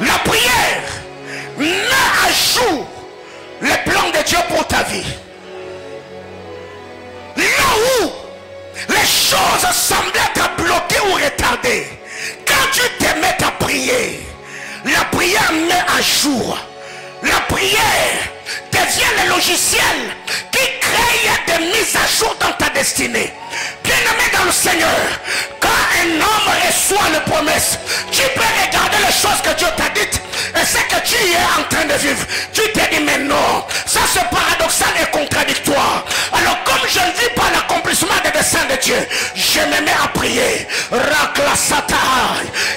La prière met à jour les plans de Dieu pour ta vie. Là où les choses semblaient être bloquées ou retardées, quand tu te mets à prier, la prière met à jour. La prière devient le logiciel qui crée des mises à jour dans ta destinée. Bien-aimé dans le Seigneur, quand un homme reçoit les promesses, tu peux regarder les choses que Dieu t'a dites et ce que tu es en train de vivre. Tu te dis, mais non, ça c'est paradoxal et contradictoire. Alors comme je ne vis pas l'accomplissement des desseins de Dieu, je me mets à prier. Rakla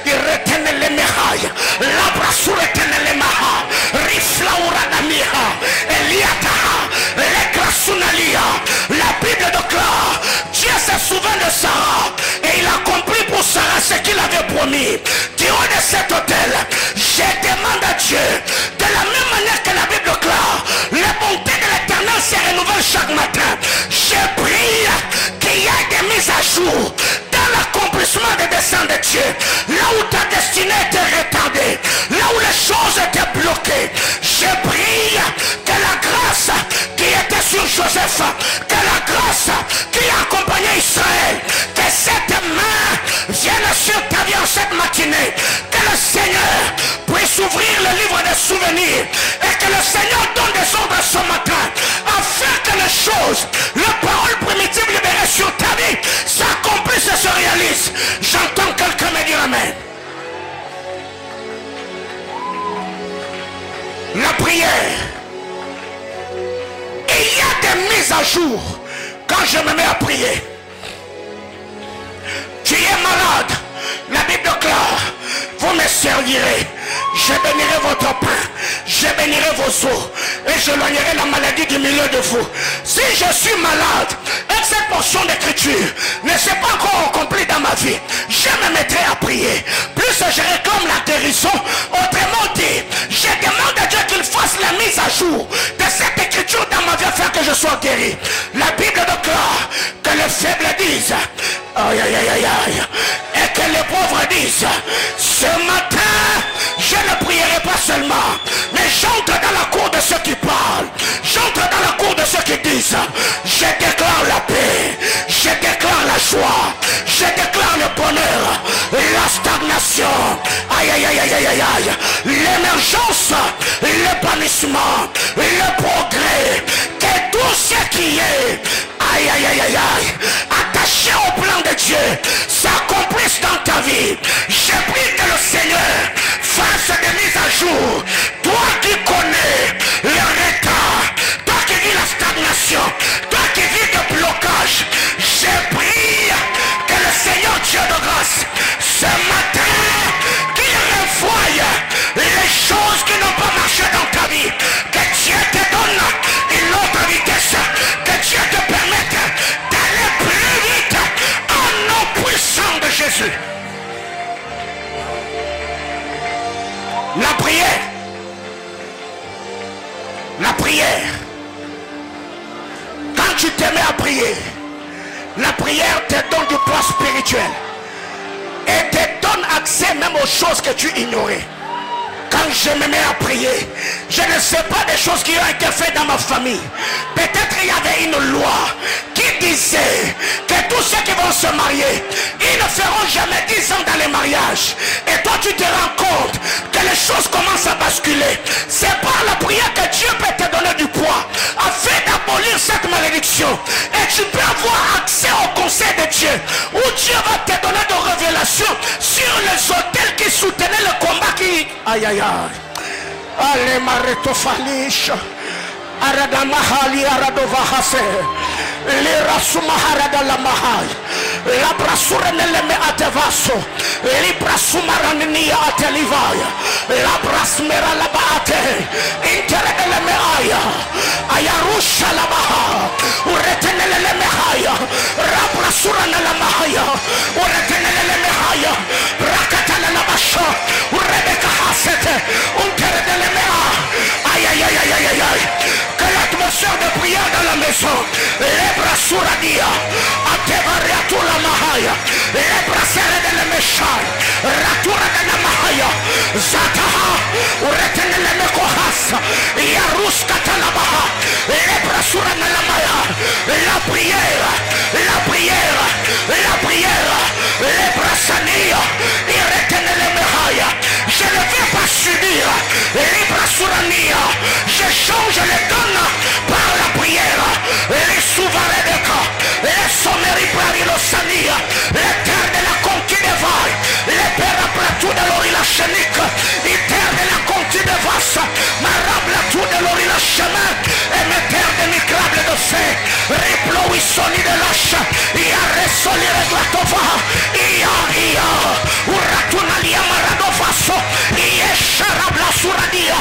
il retene les merailles, labra sur La prière. La prière. Quand tu te mets à prier, la prière te donne du poids spirituel. Et te donne accès même aux choses que tu ignorais. Je me mets à prier, je ne sais pas des choses qui ont été faites dans ma famille. Peut-être il y avait une loi qui disait que tous ceux qui vont se marier, ils ne feront jamais 10 ans dans les mariages. Et toi, tu te rends compte que les choses commencent à basculer. C'est par la prière que Dieu peut te donner du poids afin d'abolir cette malédiction. Et tu peux avoir accès au conseil de Dieu où Dieu va te donner de révélations sur les hôtels qui soutenaient le combat qui... Aïe aïe aïe. Ale maretofalisha. Aragamahali aradovahafe. Lirasumaharadalamahai. Labrasuraneleme atevaso. Librasumaranania atelivaya. Labrasmera labaate. Interedeleme aya. Ayarusha labaha. Ureteneleme haya. Labrasuraneleme haya. Ureteneleme haya. Rakat mehaya. Rakatala la basha. Urebeka hasete. Untere dele mea. Aïe aïe aïe aïe aïe l'atmosphère de prière dans la maison. Les bras suradia. Atevariatura mahaya. Les bras serrés de la meshai. Ratura de la mahaya. Zataha. Uretene le mekohasa. Yarus katalabaha. Les bras surana la maya. La prière. La prière. La prière. Les bras sania. Iretene le mehaya. Je ne vais pas subir. Libre surania. Je change les donnes par la prière. Les souverains de cas. Les sommeries prarilosania. Les micrables de feu. Riplo soni de l'âche. Ia resoli reglatova. Ia ia. Uratunalia maradovaso. Ia sharabla suradia.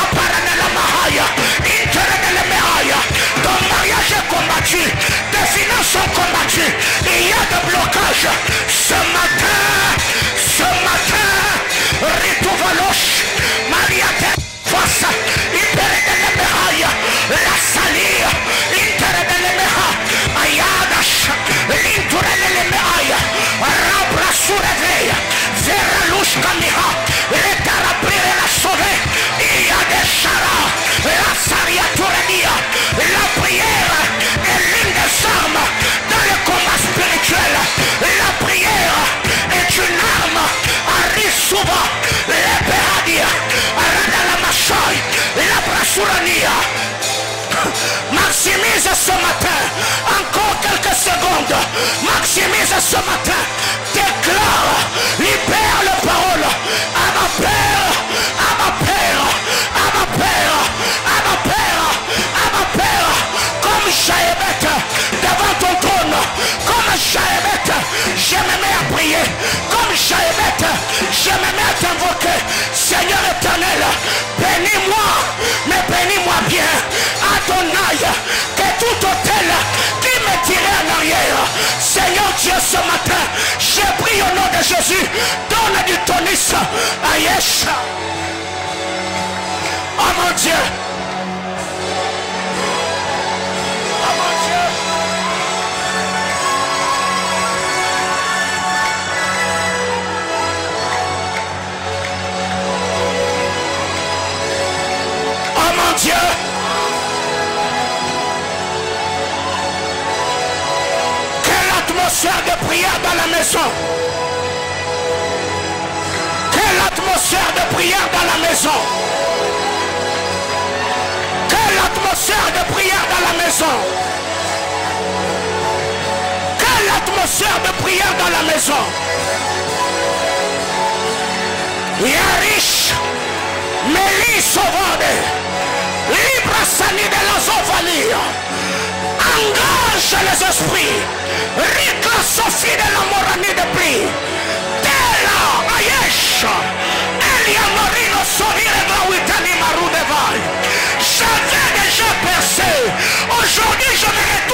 Aparanela mahaya. Interele mehaya. Ton mariage est combattu. Tes finances sont combattues. Il y a des blocages. Ce matin, ce matin. Déclare. Libère la parole. À ma père. À ma père. À ma père. À ma père. À ma père. Comme Jaébet devant ton trône. Comme Jaébet. Je me mets à prier. Comme Jaébet. Je me mets à t'invoquer. Seigneur éternel. Bénis-moi. Bénis-moi bien. Adonai. Que tout hôtel qui me tirait en arrière. Seigneur Dieu, ce matin, j'ai pris au nom de Jésus. Donne du tonus à Yesha. Oh mon Dieu. Dieu. Quelle atmosphère de prière dans la maison. Quelle atmosphère de prière dans la maison. Quelle atmosphère de prière dans la maison. Quelle atmosphère de prière dans la maison. Yarish, Melisovode, Libra Sani de la. Engage les esprits. Ricla Sophie de la Moranie de prix. Tela Ayesh. Elia Marino Sorire Gawitani Marudevai. J'avais déjà percé. Aujourd'hui, je me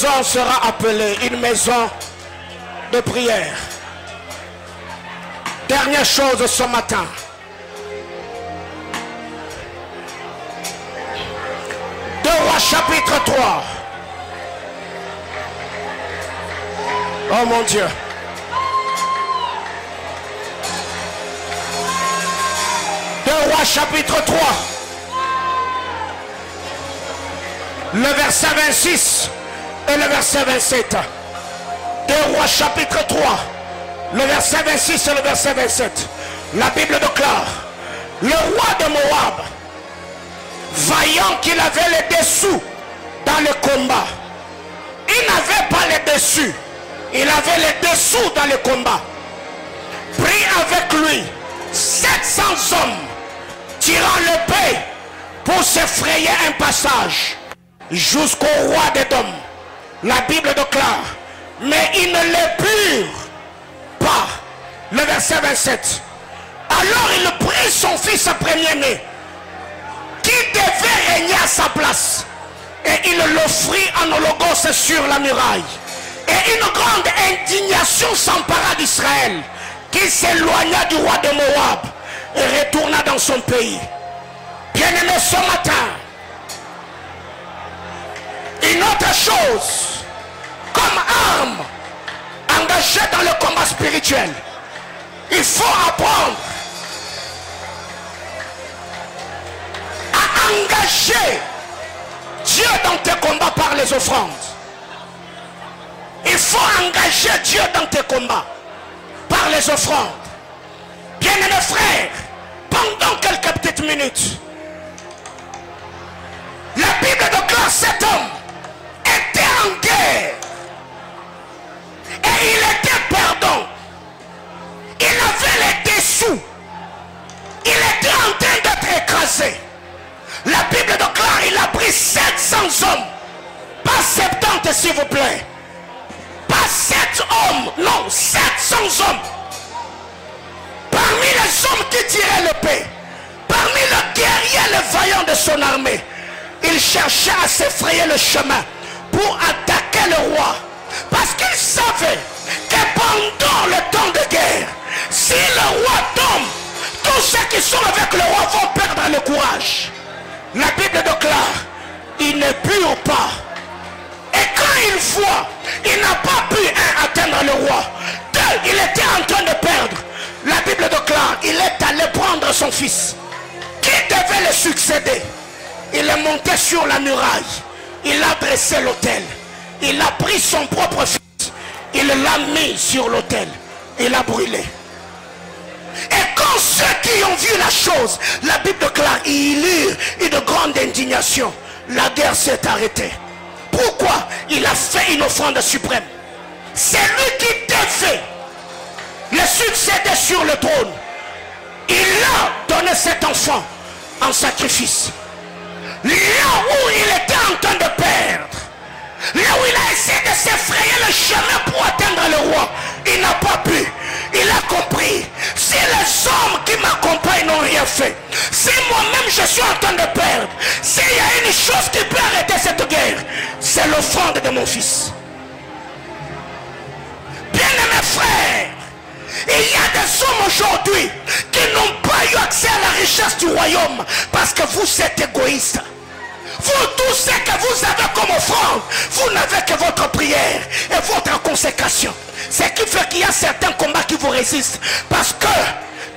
maison sera appelée une maison de prière. Dernière chose ce matin. Deux rois chapitre 3. Oh mon Dieu. Deux rois chapitre 3. Le verset 26 et le verset 27. Deux rois chapitre 3. Le verset 26 et le verset 27. La Bible déclare. Le roi de Moab, voyant qu'il avait les dessous dans le combat, il n'avait pas les dessus. Il avait les dessous dans le combat. Prit avec lui 700 hommes tirant l'épée pour se frayer un passage jusqu'au roi des hommes. La Bible déclare, mais il ne les purent pas. Le verset 27. Alors il prit son fils premier-né, qui devait régner à sa place, et il l'offrit en holocauste sur la muraille. Et une grande indignation s'empara d'Israël, qui s'éloigna du roi de Moab et retourna dans son pays. Bien-aimé ce matin, une autre chose, comme arme engagée dans le combat spirituel, il faut apprendre à engager Dieu dans tes combats par les offrandes. Il faut engager Dieu dans tes combats par les offrandes. Bien-aimés frères, pendant quelques petites minutes, la Bible déclare cet homme en guerre. Et il était perdant. Il avait les dessous. Il était en train d'être écrasé. La Bible déclare il a pris 700 hommes. Pas 70 s'il vous plaît. Pas 7 hommes. Non, 700 hommes. Parmi les hommes qui tiraient l'épée. Parmi le guerrier, le vaillant de son armée. Il cherchait à s'effrayer le chemin pour attaquer le roi. Parce qu'il savait que pendant le temps de guerre, si le roi tombe, tous ceux qui sont avec le roi vont perdre le courage. La Bible déclare, il ne pure pas. Et quand il voit, il n'a pas pu un, atteindre le roi. Deux, il était en train de perdre. La Bible déclare, il est allé prendre son fils. Qui devait le succéder Il est monté sur la muraille. Il a dressé l'autel. Il a pris son propre fils. Il l'a mis sur l'autel. Il a brûlé. Et quand ceux qui ont vu la chose, la Bible déclare, il eut une grande indignation. La guerre s'est arrêtée. Pourquoi Il a fait une offrande suprême? C'est lui qui devait le succéder sur le trône. Il a donné cet enfant en sacrifice. Là où il était en train de perdre, là où il a essayé de s'effrayer le chemin pour atteindre le roi, il n'a pas pu. Il a compris. Si les hommes qui m'accompagnent n'ont rien fait, si moi-même je suis en train de perdre, s'il y a une chose qui peut arrêter cette guerre, c'est l'offrande de mon fils. Bien-aimés frères, il y a des hommes aujourd'hui qui n'ont pas eu accès à la richesse du royaume parce que vous êtes égoïstes. Vous, tout ce que vous avez comme offrande, vous n'avez que votre prière et votre consécration. Ce qui fait qu'il y a certains combats qui vous résistent. Parce que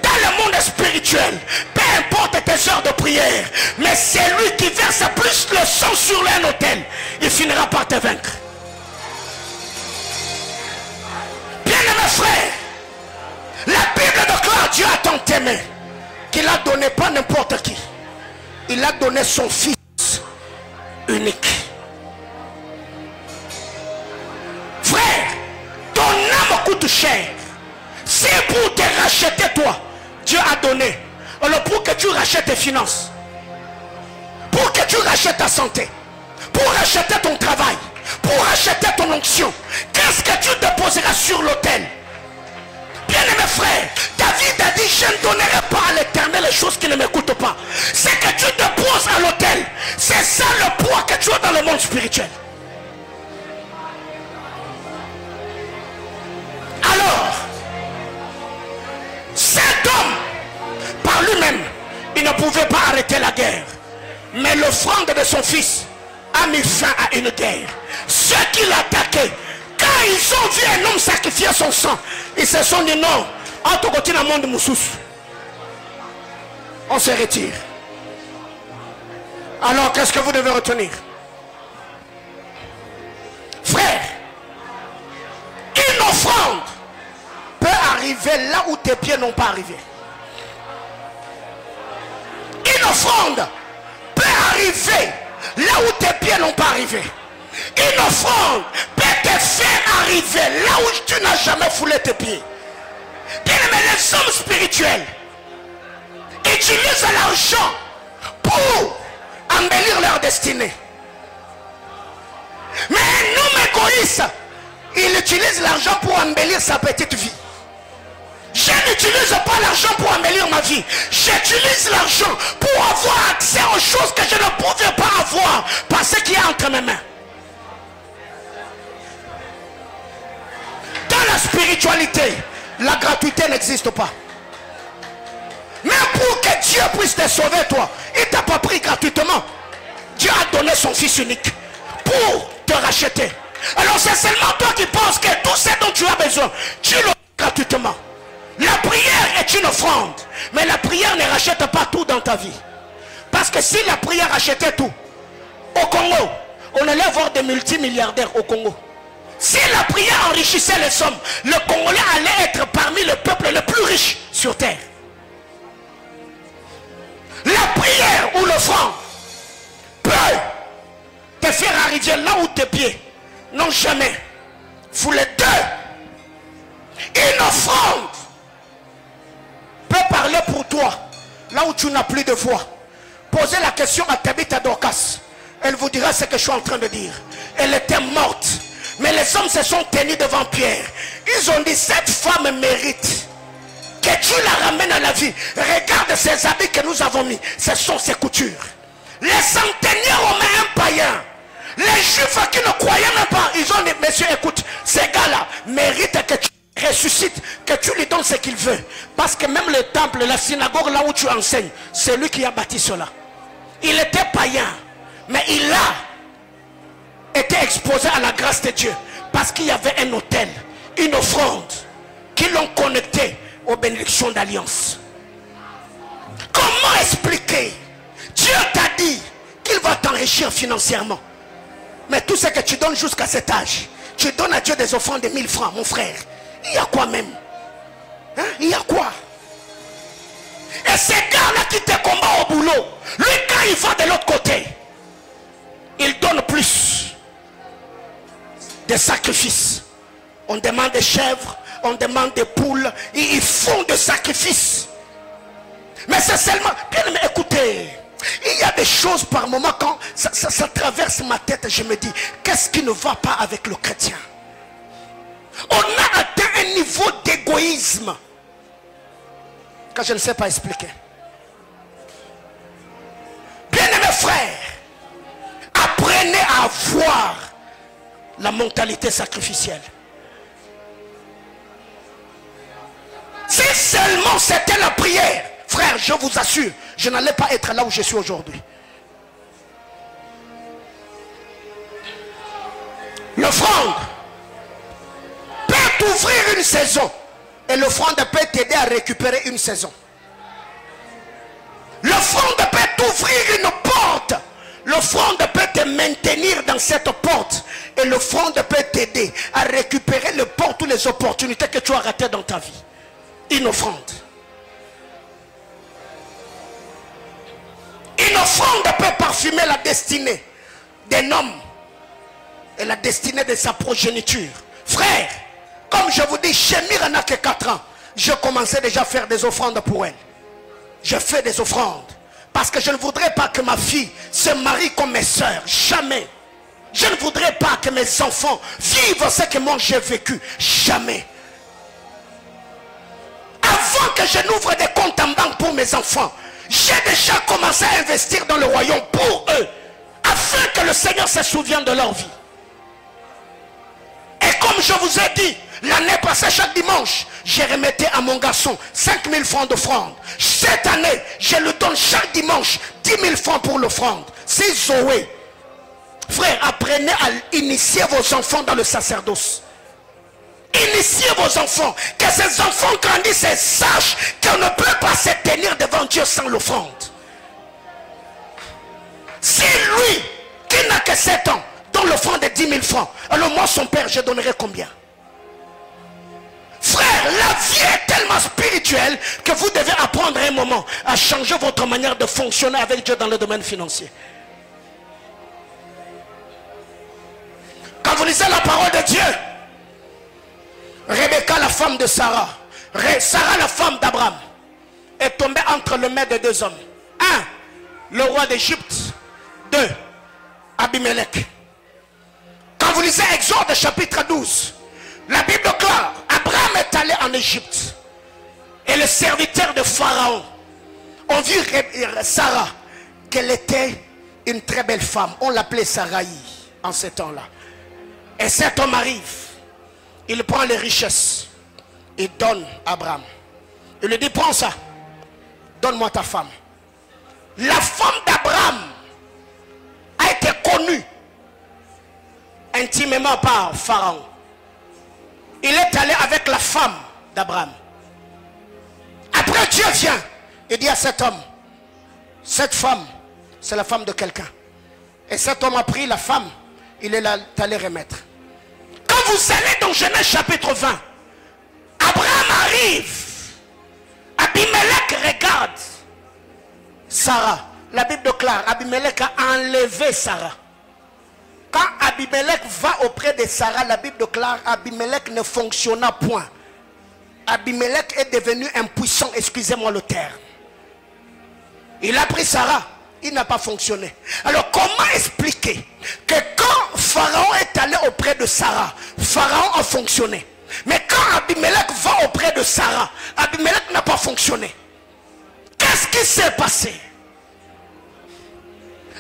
dans le monde spirituel, peu importe tes heures de prière, mais c'est lui qui verse plus le sang sur un hôtel, il finira par te vaincre. Bien aimé frère, la Bible déclare Dieu a tant aimé qu'il a donné pas n'importe qui. Il a donné son fils unique. Frère, ton âme coûte cher. C'est pour te racheter toi. Dieu a donné. Alors pour que tu rachètes tes finances. Pour que tu rachètes ta santé. Pour racheter ton travail. Pour racheter ton onction. Qu'est-ce que tu déposera sur l'autel? Bien-aimé frère, David a dit, je ne donnerai pas à l'éternel les choses qui ne m'écoutent pas. C'est que tu te poses à l'autel. C'est ça le poids que tu as dans le monde spirituel. Alors, cet homme, par lui-même, il ne pouvait pas arrêter la guerre. Mais l'offrande de son fils a mis fin à une guerre. Ceux qui l'attaquaient, quand ils ont vu un homme sacrifier son sang, ils se sont dit non, dans le monde moussous. On se retire. Alors, qu'est-ce que vous devez retenir? Frère, une offrande peut arriver là où tes pieds n'ont pas arrivé. Une offrande peut arriver là où tes pieds n'ont pas arrivé. Une offrande peut te faire arriver là où tu n'as jamais foulé tes pieds. Bien aimé, les hommes spirituels utilisent l'argent pour embellir leur destinée. Mais un homme égoïste, il utilise l'argent pour embellir sa petite vie. Je n'utilise pas l'argent pour embellir ma vie. J'utilise l'argent pour avoir accès aux choses que je ne pouvais pas avoir par ce qui est entre mes mains. La spiritualité, la gratuité n'existe pas. Mais pour que Dieu puisse te sauver, toi, il t'a pas pris gratuitement. Dieu a donné son fils unique pour te racheter. Alors c'est seulement toi qui penses que tout ce dont tu as besoin, tu l'as gratuitement. La prière est une offrande. Mais la prière ne rachète pas tout dans ta vie. Parce que si la prière rachetait tout, au Congo, on allait avoir des multimilliardaires au Congo. Si la prière enrichissait les sommes, le Congolais allait être parmi le peuple le plus riche sur terre. La prière ou l'offrande peut te faire arriver là où tes pieds n'ont jamais foulé deux. Une offrande peut parler pour toi là où tu n'as plus de voix. Posez la question à Tabitha Dorcas. Elle vous dira ce que je suis en train de dire. Elle était morte. Mais les hommes se sont tenus devant Pierre. Ils ont dit, cette femme mérite que tu la ramènes à la vie. Regarde ces habits que nous avons mis. Ce sont ses coutures. Les centenaires ont mis un païen. Les juifs qui ne croyaient même pas, ils ont dit, monsieur, écoute, ces gars-là méritent que tu ressuscites, que tu lui donnes ce qu'il veut. Parce que même le temple, la synagogue, là où tu enseignes, c'est lui qui a bâti cela. Il était païen, mais il a été exposé à la grâce de Dieu. Parce qu'il y avait un hôtel, une offrande, qui l'ont connecté aux bénédictions d'alliance. Comment expliquer? Dieu t'a dit qu'il va t'enrichir financièrement. Mais tout ce que tu donnes jusqu'à cet âge, tu donnes à Dieu des offrandes de 1000 francs, mon frère. Il y a quoi même? Hein? Il y a quoi? Et ces gars-là qui te combattent au boulot, lui quand il va de l'autre côté, il donne plus des sacrifices. On demande des chèvres, on demande des poules, et ils font des sacrifices. Mais c'est seulement... Bien, mais écoutez, il y a des choses par moment quand ça, ça, ça traverse ma tête, je me dis, qu'est-ce qui ne va pas avec le chrétien? On a atteint un niveau d'égoïsme que je ne sais pas expliquer. Bien-aimés frères, apprenez à avoir la mentalité sacrificielle. Si seulement c'était la prière, frère, je vous assure, je n'allais pas être là où je suis aujourd'hui. L'offrande peut t'ouvrir une saison et l'offrande peut t'aider à récupérer une saison. L'offrande peut t'ouvrir une porte. Maintenir dans cette porte. Et l'offrande peut t'aider à récupérer les portes ou les opportunités que tu as ratées dans ta vie. Une offrande. Une offrande peut parfumer la destinée d'un homme et la destinée de sa progéniture. Frère, comme je vous dis, chez Mira n'a que 4 ans. Je commençais déjà à faire des offrandes pour elle. Je fais des offrandes. Parce que je ne voudrais pas que ma fille se marie comme mes soeurs. Jamais. Je ne voudrais pas que mes enfants vivent ce que moi j'ai vécu. Jamais. Avant que je n'ouvre des comptes en banque pour mes enfants, j'ai déjà commencé à investir dans le royaume pour eux. Afin que le Seigneur se souvienne de leur vie. Et comme je vous ai dit, l'année passée, chaque dimanche, j'ai remetté à mon garçon 5000 francs d'offrande. Cette année, je lui donne chaque dimanche 10 000 francs pour l'offrande. C'est Zoé. Frère, apprenez à initier vos enfants dans le sacerdoce. Initiez vos enfants. Que ces enfants grandissent et sachent qu'on ne peut pas se tenir devant Dieu sans l'offrande. C'est lui qui n'a que 7 ans, dont l'offrande de 10 000 francs. Alors moi, son père, je donnerai combien? Frère, la vie est tellement spirituelle que vous devez apprendre un moment à changer votre manière de fonctionner avec Dieu dans le domaine financier. Quand vous lisez la parole de Dieu, Rebecca, la femme de Sarah, Sarah, la femme d'Abraham, est tombée entre le mains de deux hommes. Un, le roi d'Égypte. Deux, Abimelech. Quand vous lisez Exode chapitre 12, la Bible déclare, Abraham est allé en Égypte. Et le serviteur de Pharaon ont vu Sarah, qu'elle était une très belle femme. On l'appelait Sarai en ce temps-là. Et cet homme arrive. Il prend les richesses. Il donne à Abraham. Il lui dit, prends ça. Donne-moi ta femme. La femme d'Abraham a été connue intimement par Pharaon. Il est allé avec la femme d'Abraham. Après Dieu vient et dit à cet homme, cette femme, c'est la femme de quelqu'un. Et cet homme a pris la femme, il est allé remettre. Quand vous allez dans Genèse chapitre 20, Abraham arrive. Abimelech regarde Sarah. La Bible déclare, Abimelech a enlevé Sarah. Abimelech va auprès de Sarah, la Bible déclare, Abimelech ne fonctionna point. Abimelech est devenu impuissant, excusez-moi le terme. Il a pris Sarah, il n'a pas fonctionné. Alors comment expliquer que quand Pharaon est allé auprès de Sarah, Pharaon a fonctionné? Mais quand Abimelech va auprès de Sarah, Abimelech n'a pas fonctionné. Qu'est-ce qui s'est passé?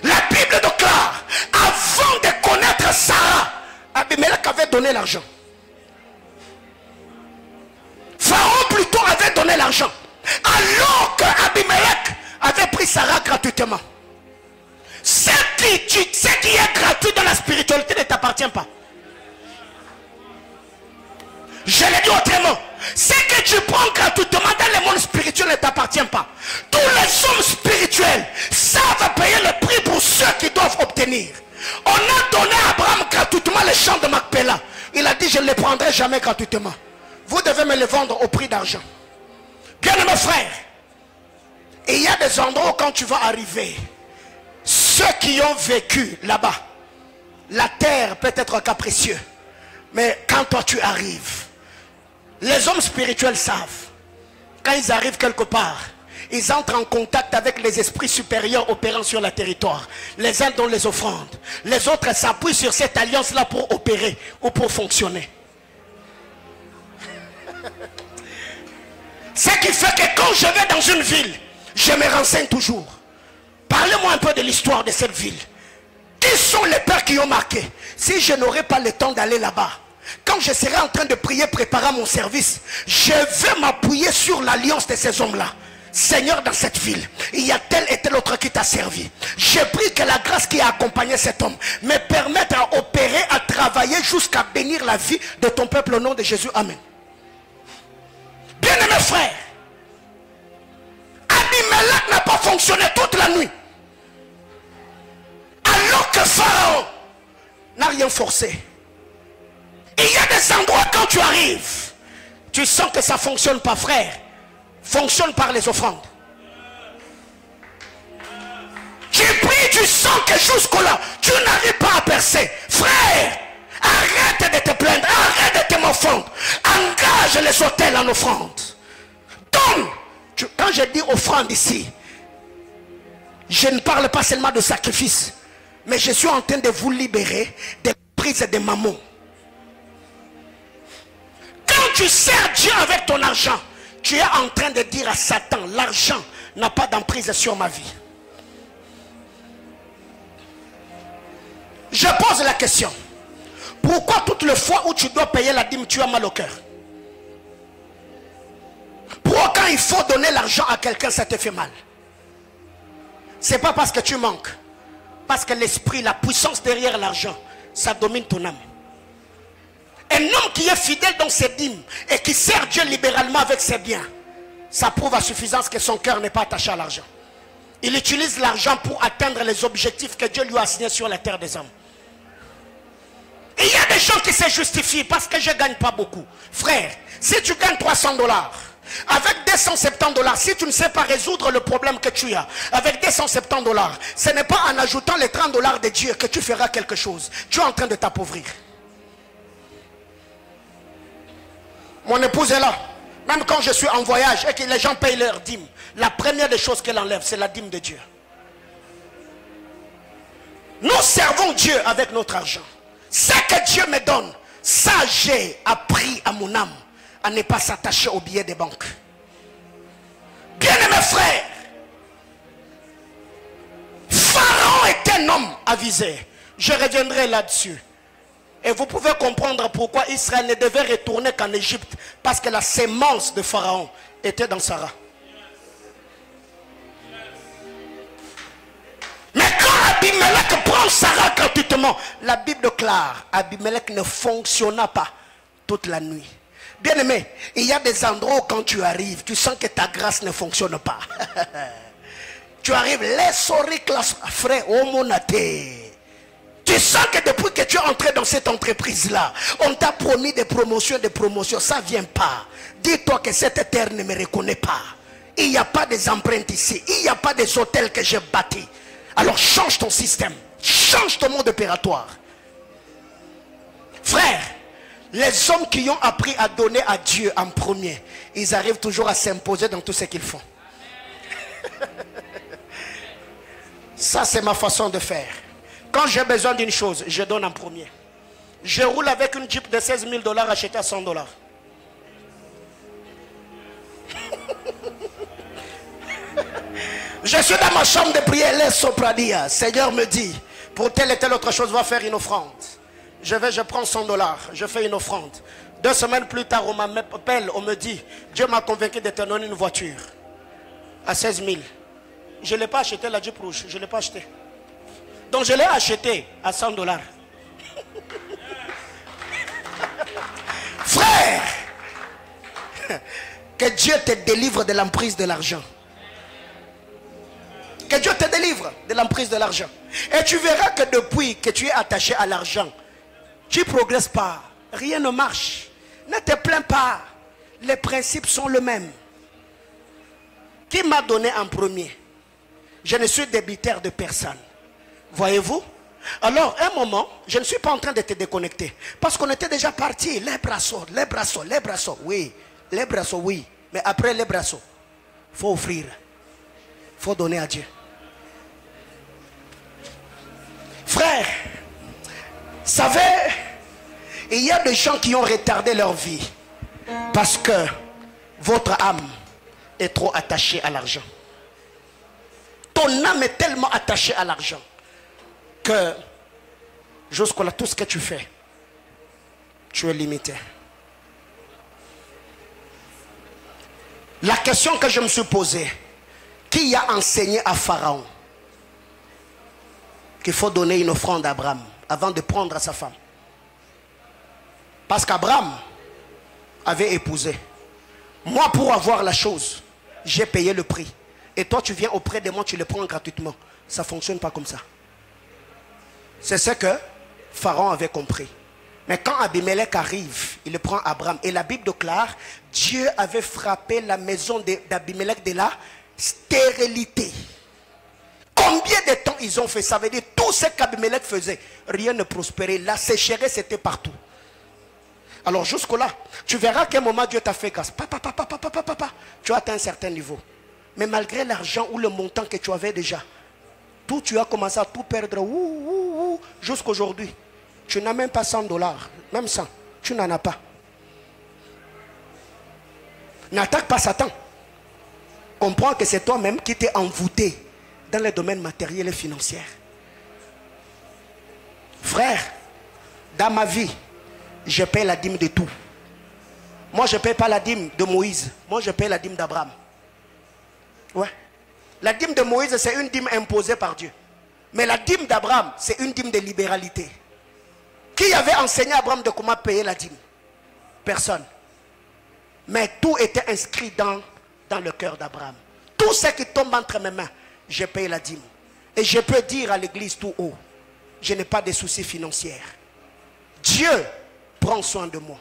La Bible déclare, avant de Abimelech avait donné l'argent. Pharaon plutôt avait donné l'argent. Alors que Abimelech avait pris Sarah gratuitement. Ce qui, est gratuit dans la spiritualité ne t'appartient pas. Je l'ai dit autrement. Ce que tu prends gratuitement dans le monde spirituel ne t'appartient pas. Tous les hommes spirituels savent payer le prix pour ceux qui doivent obtenir. On a donné à Abraham gratuitement les champs de Macpella. Il a dit, je ne les prendrai jamais gratuitement. Vous devez me les vendre au prix d'argent. Bien mes frères, il y a des endroits où quand tu vas arriver, ceux qui ont vécu là-bas, la terre peut être capricieux. Mais quand toi tu arrives, les hommes spirituels savent. Quand ils arrivent quelque part, ils entrent en contact avec les esprits supérieurs opérant sur le territoire. Les uns donnent les offrandes. Les autres s'appuient sur cette alliance-là pour opérer ou pour fonctionner. Ce qui fait que quand je vais dans une ville, je me renseigne toujours. Parlez-moi un peu de l'histoire de cette ville. Qui sont les pères qui ont marqué? Si je n'aurais pas le temps d'aller là-bas, quand je serai en train de prier, préparer mon service, je vais m'appuyer sur l'alliance de ces hommes-là. Seigneur, dans cette ville, il y a tel et tel autre qui t'a servi. Je prie que la grâce qui a accompagné cet homme me permette à opérer, à travailler jusqu'à bénir la vie de ton peuple au nom de Jésus. Amen. Bien-aimés frères, Abimelech n'a pas fonctionné toute la nuit. Alors que Pharaon n'a rien forcé. Il y a des endroits quand tu arrives, tu sens que ça ne fonctionne pas, frère. Fonctionne par les offrandes. Tu pries, tu sens que jusque-là, tu n'arrives pas à percer. Frère, arrête de te plaindre, arrête de te m'offrande. Engage les hôtels en offrande. Donne. Quand je dis offrande ici, je ne parle pas seulement de sacrifice. Mais je suis en train de vous libérer des prises de mammon. Quand tu sers Dieu avec ton argent, tu es en train de dire à Satan, l'argent n'a pas d'emprise sur ma vie. Je pose la question. Pourquoi toutes les fois où tu dois payer la dîme, tu as mal au cœur? Pourquoi quand il faut donner l'argent à quelqu'un, ça te fait mal? C'est pas parce que tu manques. Parce que l'esprit, la puissance derrière l'argent, ça domine ton âme. Un homme qui est fidèle dans ses dîmes et qui sert Dieu libéralement avec ses biens, ça prouve à suffisance que son cœur n'est pas attaché à l'argent. Il utilise l'argent pour atteindre les objectifs que Dieu lui a assignés sur la terre des hommes. il y a des gens qui se justifient parce que je ne gagne pas beaucoup. Frère, si tu gagnes 300 dollars, avec 270 dollars, si tu ne sais pas résoudre le problème que tu as, avec 270 dollars, ce n'est pas en ajoutant les 30 dollars de Dieu que tu feras quelque chose. Tu es en train de t'appauvrir. Mon épouse est là. Même quand je suis en voyage et que les gens payent leur dîme, la première des choses qu'elle enlève, c'est la dîme de Dieu. Nous servons Dieu avec notre argent. Ce que Dieu me donne, ça j'ai appris à mon âme à ne pas s'attacher aux billets des banques. Bien-aimés frères, Pharaon est un homme avisé. Je reviendrai là-dessus. Et vous pouvez comprendre pourquoi Israël ne devait retourner qu'en Égypte. Parce que la sémence de Pharaon était dans Sarah. Mais quand Abimelech prend Sarah gratuitement, la Bible déclare, Abimelech ne fonctionna pas toute la nuit. Bien aimé, il y a des endroits où quand tu arrives, tu sens que ta grâce ne fonctionne pas. tu arrives, les classe frère, oh mon tu sens que depuis que tu es entré dans cette entreprise-là, on t'a promis des promotions, des promotions. Ça ne vient pas. Dis-toi que cette terre ne me reconnaît pas. Il n'y a pas des empreintes ici. Il n'y a pas des hôtels que j'ai bâtis. Alors change ton système. Change ton mode opératoire. Frère, les hommes qui ont appris à donner à Dieu en premier, ils arrivent toujours à s'imposer dans tout ce qu'ils font. Ça, c'est ma façon de faire. Quand j'ai besoin d'une chose, je donne en premier. Je roule avec une Jeep de 16 000 dollars achetée à 100 dollars. je suis dans ma chambre de prière, les sopradia. Seigneur me dit, pour telle et telle autre chose, va faire une offrande. Je vais, je prends 100 dollars, je fais une offrande. Deux semaines plus tard, on m'appelle, on me dit, Dieu m'a convaincu de te donner une voiture à 16 000. Je ne l'ai pas acheté, la Jeep rouge, je ne l'ai pas acheté. Donc je l'ai acheté à 100 dollars. Frère, que Dieu te délivre de l'emprise de l'argent. Que Dieu te délivre de l'emprise de l'argent. Et tu verras que depuis que tu es attaché à l'argent, tu ne progresses pas. Rien ne marche. Ne te plains pas. Les principes sont les mêmes. Qui m'a donné en premier? Je ne suis débitaire de personne. Voyez-vous? Alors, un moment, je ne suis pas en train de te déconnecter. Parce qu'on était déjà parti. Les bras les bras les bras oui. Les bras oui. Mais après les bras il faut offrir. Il faut donner à Dieu. Frère, savez, il y a des gens qui ont retardé leur vie. Parce que votre âme est trop attachée à l'argent. Ton âme est tellement attachée à l'argent que jusqu'à tout ce que tu fais, tu es limité. La question que je me suis posée, qui a enseigné à Pharaon qu'il faut donner une offrande à Abraham avant de prendre sa femme? Parce qu'Abraham avait épousé. Moi, pour avoir la chose, j'ai payé le prix. Et toi, tu viens auprès de moi, tu le prends gratuitement. Ça ne fonctionne pas comme ça. C'est ce que Pharaon avait compris. Mais quand Abimelech arrive, il prend Abraham. Et la Bible déclare, Dieu avait frappé la maison d'Abimelech de la stérilité. Combien de temps ils ont fait Ça? Veut dire tout ce qu'Abimelech faisait, rien ne prospérait. La sécheresse était partout. Alors jusque-là, tu verras qu'à un moment Dieu t'a fait grâce. Papa, papa, papa, papa, papa, tu as atteint un certain niveau. Mais malgré l'argent ou le montant que tu avais déjà, Tout, tu as commencé à tout perdre. Jusqu'aujourd'hui. Tu n'as même pas 100 dollars. Même 100. Tu n'en as pas. N'attaque pas Satan. Comprends que c'est toi-même qui t'es envoûté dans les domaines matériels et financiers. Frère, dans ma vie, je paie la dîme de tout. Moi, je ne paie pas la dîme de Moïse. Moi, je paie la dîme d'Abraham. Ouais. La dîme de Moïse, c'est une dîme imposée par Dieu. Mais la dîme d'Abraham, c'est une dîme de libéralité. Qui avait enseigné à Abraham de comment payer la dîme? Personne. Mais tout était inscrit dans, le cœur d'Abraham. Tout ce qui tombe entre mes mains, je paye la dîme. Et je peux dire à l'église tout haut, je n'ai pas de soucis financiers. Dieu prend soin de moi.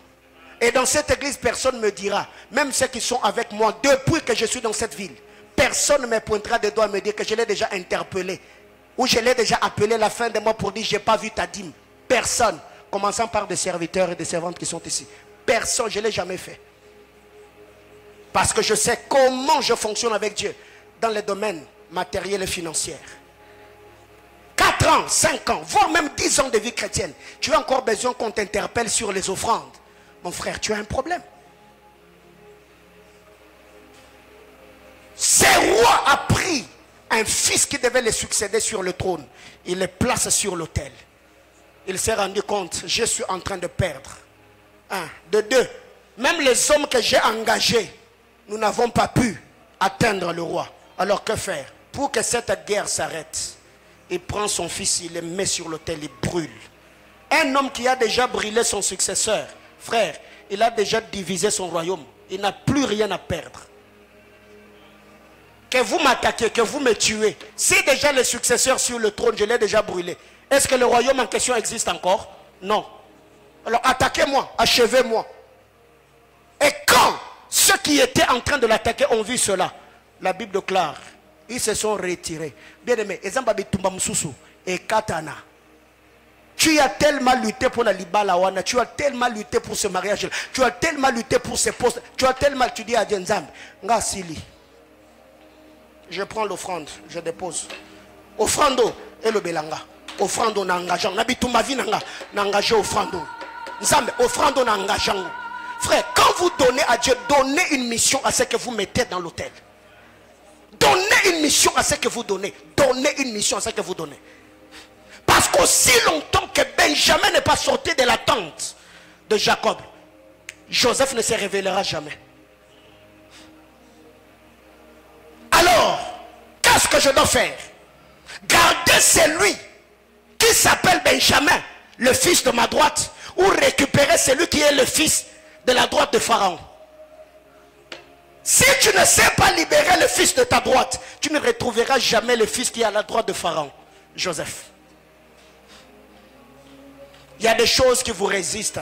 Et dans cette église, personne ne me dira, même ceux qui sont avec moi depuis que je suis dans cette ville, personne ne me pointera des doigts et me dire que je l'ai déjà interpellé. Ou je l'ai déjà appelé la fin de mois pour dire, je n'ai pas vu ta dîme. Personne. Commençant par des serviteurs et des servantes qui sont ici. Personne, je ne l'ai jamais fait. Parce que je sais comment je fonctionne avec Dieu dans les domaines matériels et financiers. 4 ans, 5 ans, voire même 10 ans de vie chrétienne, tu as encore besoin qu'on t'interpelle sur les offrandes. Mon frère, tu as un problème. Ce roi a pris un fils qui devait le succéder sur le trône. Il le place sur l'autel. Il s'est rendu compte, je suis en train de perdre. Un, de deux, même les hommes que j'ai engagés, nous n'avons pas pu atteindre le roi. Alors que faire? Pour que cette guerre s'arrête, il prend son fils, il le met sur l'autel, il brûle. Un homme qui a déjà brûlé son successeur, frère, il a déjà divisé son royaume. Il n'a plus rien à perdre. Que vous m'attaquez, que vous me tuez. Si déjà le successeur sur le trône, je l'ai déjà brûlé. Est-ce que le royaume en question existe encore? Non. Alors attaquez-moi, achevez-moi. Et quand ceux qui étaient en train de l'attaquer ont vu cela, la Bible déclare, ils se sont retirés. Bien aimé, et Katana. Tu as tellement lutté pour la Libala tu as tellement lutté pour ce mariage, tu as tellement lutté pour ce poste, tu as tellement, tu dis à Djenzam, Ngasili. Je prends l'offrande, je dépose. Offrando et le belanga. Offrando na engageant. Nabitumba vie nanga, na engagé offrando. Nzambe, offrando na engageant. Frère, quand vous donnez à Dieu, donnez une mission à ce que vous mettez dans l'hôtel. Donnez une mission à ce que vous donnez. Donnez une mission à ce que vous donnez. Parce qu'aussi longtemps que Benjamin n'est pas sorti de la tente de Jacob, Joseph ne se révélera jamais. Que je dois faire Garder celui qui s'appelle Benjamin, le fils de ma droite, ou récupérer celui qui est le fils de la droite de Pharaon. Si tu ne sais pas libérer le fils de ta droite, tu ne retrouveras jamais le fils qui est à la droite de Pharaon, Joseph. Il y a des choses qui vous résistent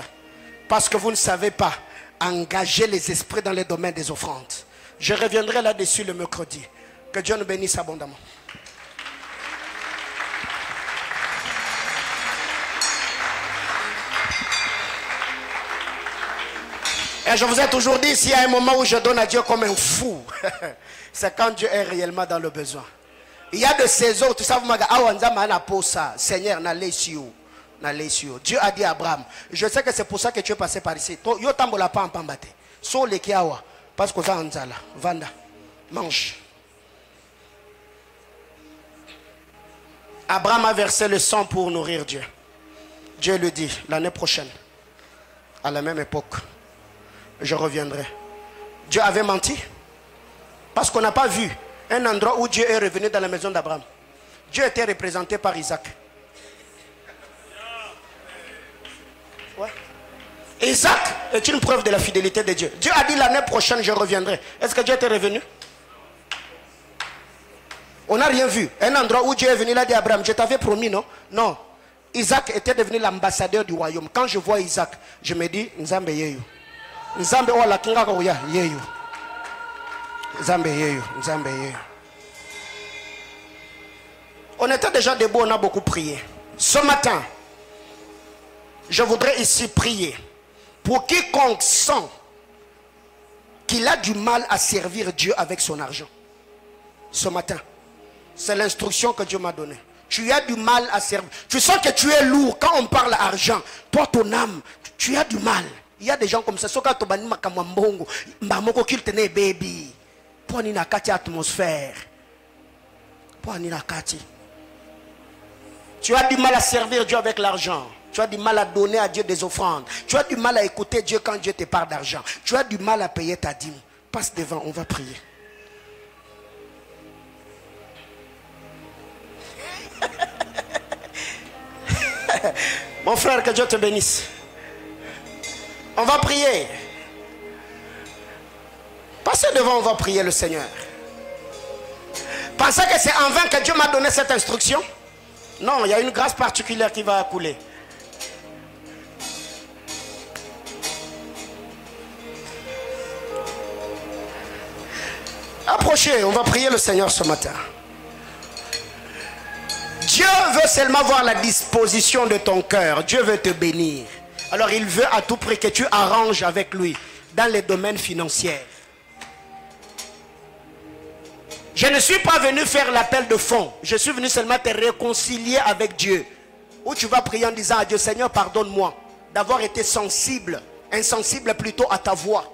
parce que vous ne savez pas engager les esprits dans les domaines des offrandes. Je reviendrai là-dessus le mercredi. Que Dieu nous bénisse abondamment. Et je vous ai toujours dit, s'il y a un moment où je donne à Dieu comme un fou, c'est quand Dieu est réellement dans le besoin. Il y a des saisons, tu sais, vous m'avez dit, Seigneur, n'allez Dieu a dit à Abraham, je sais que c'est pour ça que tu es passé par ici. Yo tambola pas en pambate. Kiawa. Parce que ça anzala. Vanda. Mange. Abraham a versé le sang pour nourrir Dieu. Dieu lui dit, l'année prochaine, à la même époque, je reviendrai. Dieu avait menti. Parce qu'on n'a pas vu un endroit où Dieu est revenu dans la maison d'Abraham. Dieu était représenté par Isaac. Isaac est une preuve de la fidélité de Dieu. Dieu a dit l'année prochaine, je reviendrai. Est-ce que Dieu était revenu? On n'a rien vu. Un endroit où Dieu est venu, il a dit à Abraham, je t'avais promis, non? Non. Isaac était devenu l'ambassadeur du royaume. Quand je vois Isaac, je me dis, Nzambe yeyu. Nzambe wala kinga ya yeyu. Nzambe yeyu. Nzambe yeyu. On était déjà debout, on a beaucoup prié. Ce matin, je voudrais ici prier pour quiconque sent qu'il a du mal à servir Dieu avec son argent. Ce matin, C'est l'instruction que Dieu m'a donnée. Tu as du mal à servir. Tu sens que tu es lourd. Quand on parle argent, toi, ton âme, tu as du mal. Il y a des gens comme ça. Baby. Nakati atmosphère. Tu as du mal à servir Dieu avec l'argent. Tu as du mal à donner à Dieu des offrandes. Tu as du mal à écouter Dieu quand Dieu te parle d'argent. Tu as du mal à payer ta dîme. Passe devant, on va prier. Mon frère, que Dieu te bénisse. On va prier. Passez devant, on va prier le Seigneur. Pensez que c'est en vain que Dieu m'a donné cette instruction? Non, il y a une grâce particulière qui va couler. Approchez, on va prier le Seigneur ce matin. Dieu veut seulement voir la disposition de ton cœur. Dieu veut te bénir. Alors il veut à tout prix que tu arranges avec lui dans les domaines financiers. Je ne suis pas venu faire l'appel de fond. Je suis venu seulement te réconcilier avec Dieu. Où tu vas prier en disant Dieu, Seigneur, pardonne-moi d'avoir été sensible, insensible plutôt à ta voix.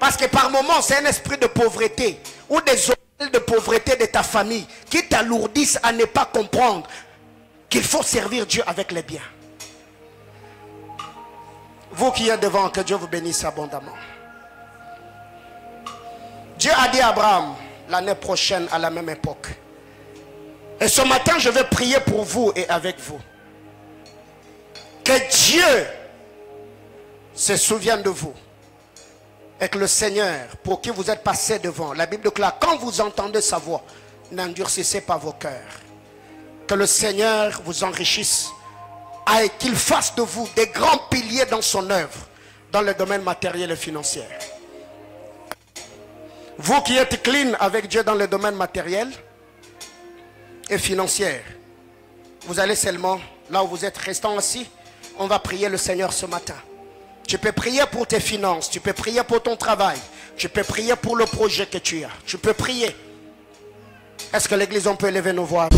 Parce que par moments, c'est un esprit de pauvreté ou des de pauvreté de ta famille qui t'alourdissent à ne pas comprendre qu'il faut servir Dieu avec les biens. Vous qui êtes devant, que Dieu vous bénisse abondamment. Dieu a dit à Abraham l'année prochaine à la même époque. Et ce matin, je vais prier pour vous et avec vous. Que Dieu se souvienne de vous que le Seigneur, pour qui vous êtes passé devant, la Bible déclare, quand vous entendez sa voix, n'endurcissez pas vos cœurs. Que le Seigneur vous enrichisse et qu'il fasse de vous des grands piliers dans son œuvre, dans le domaine matériel et financier. Vous qui êtes clean avec Dieu dans le domaine matériel et financier, vous allez seulement, là où vous êtes restant assis, on va prier le Seigneur ce matin. Tu peux prier pour tes finances, tu peux prier pour ton travail, tu peux prier pour le projet que tu as, tu peux prier. Est-ce que l'église, on peut élever nos voix?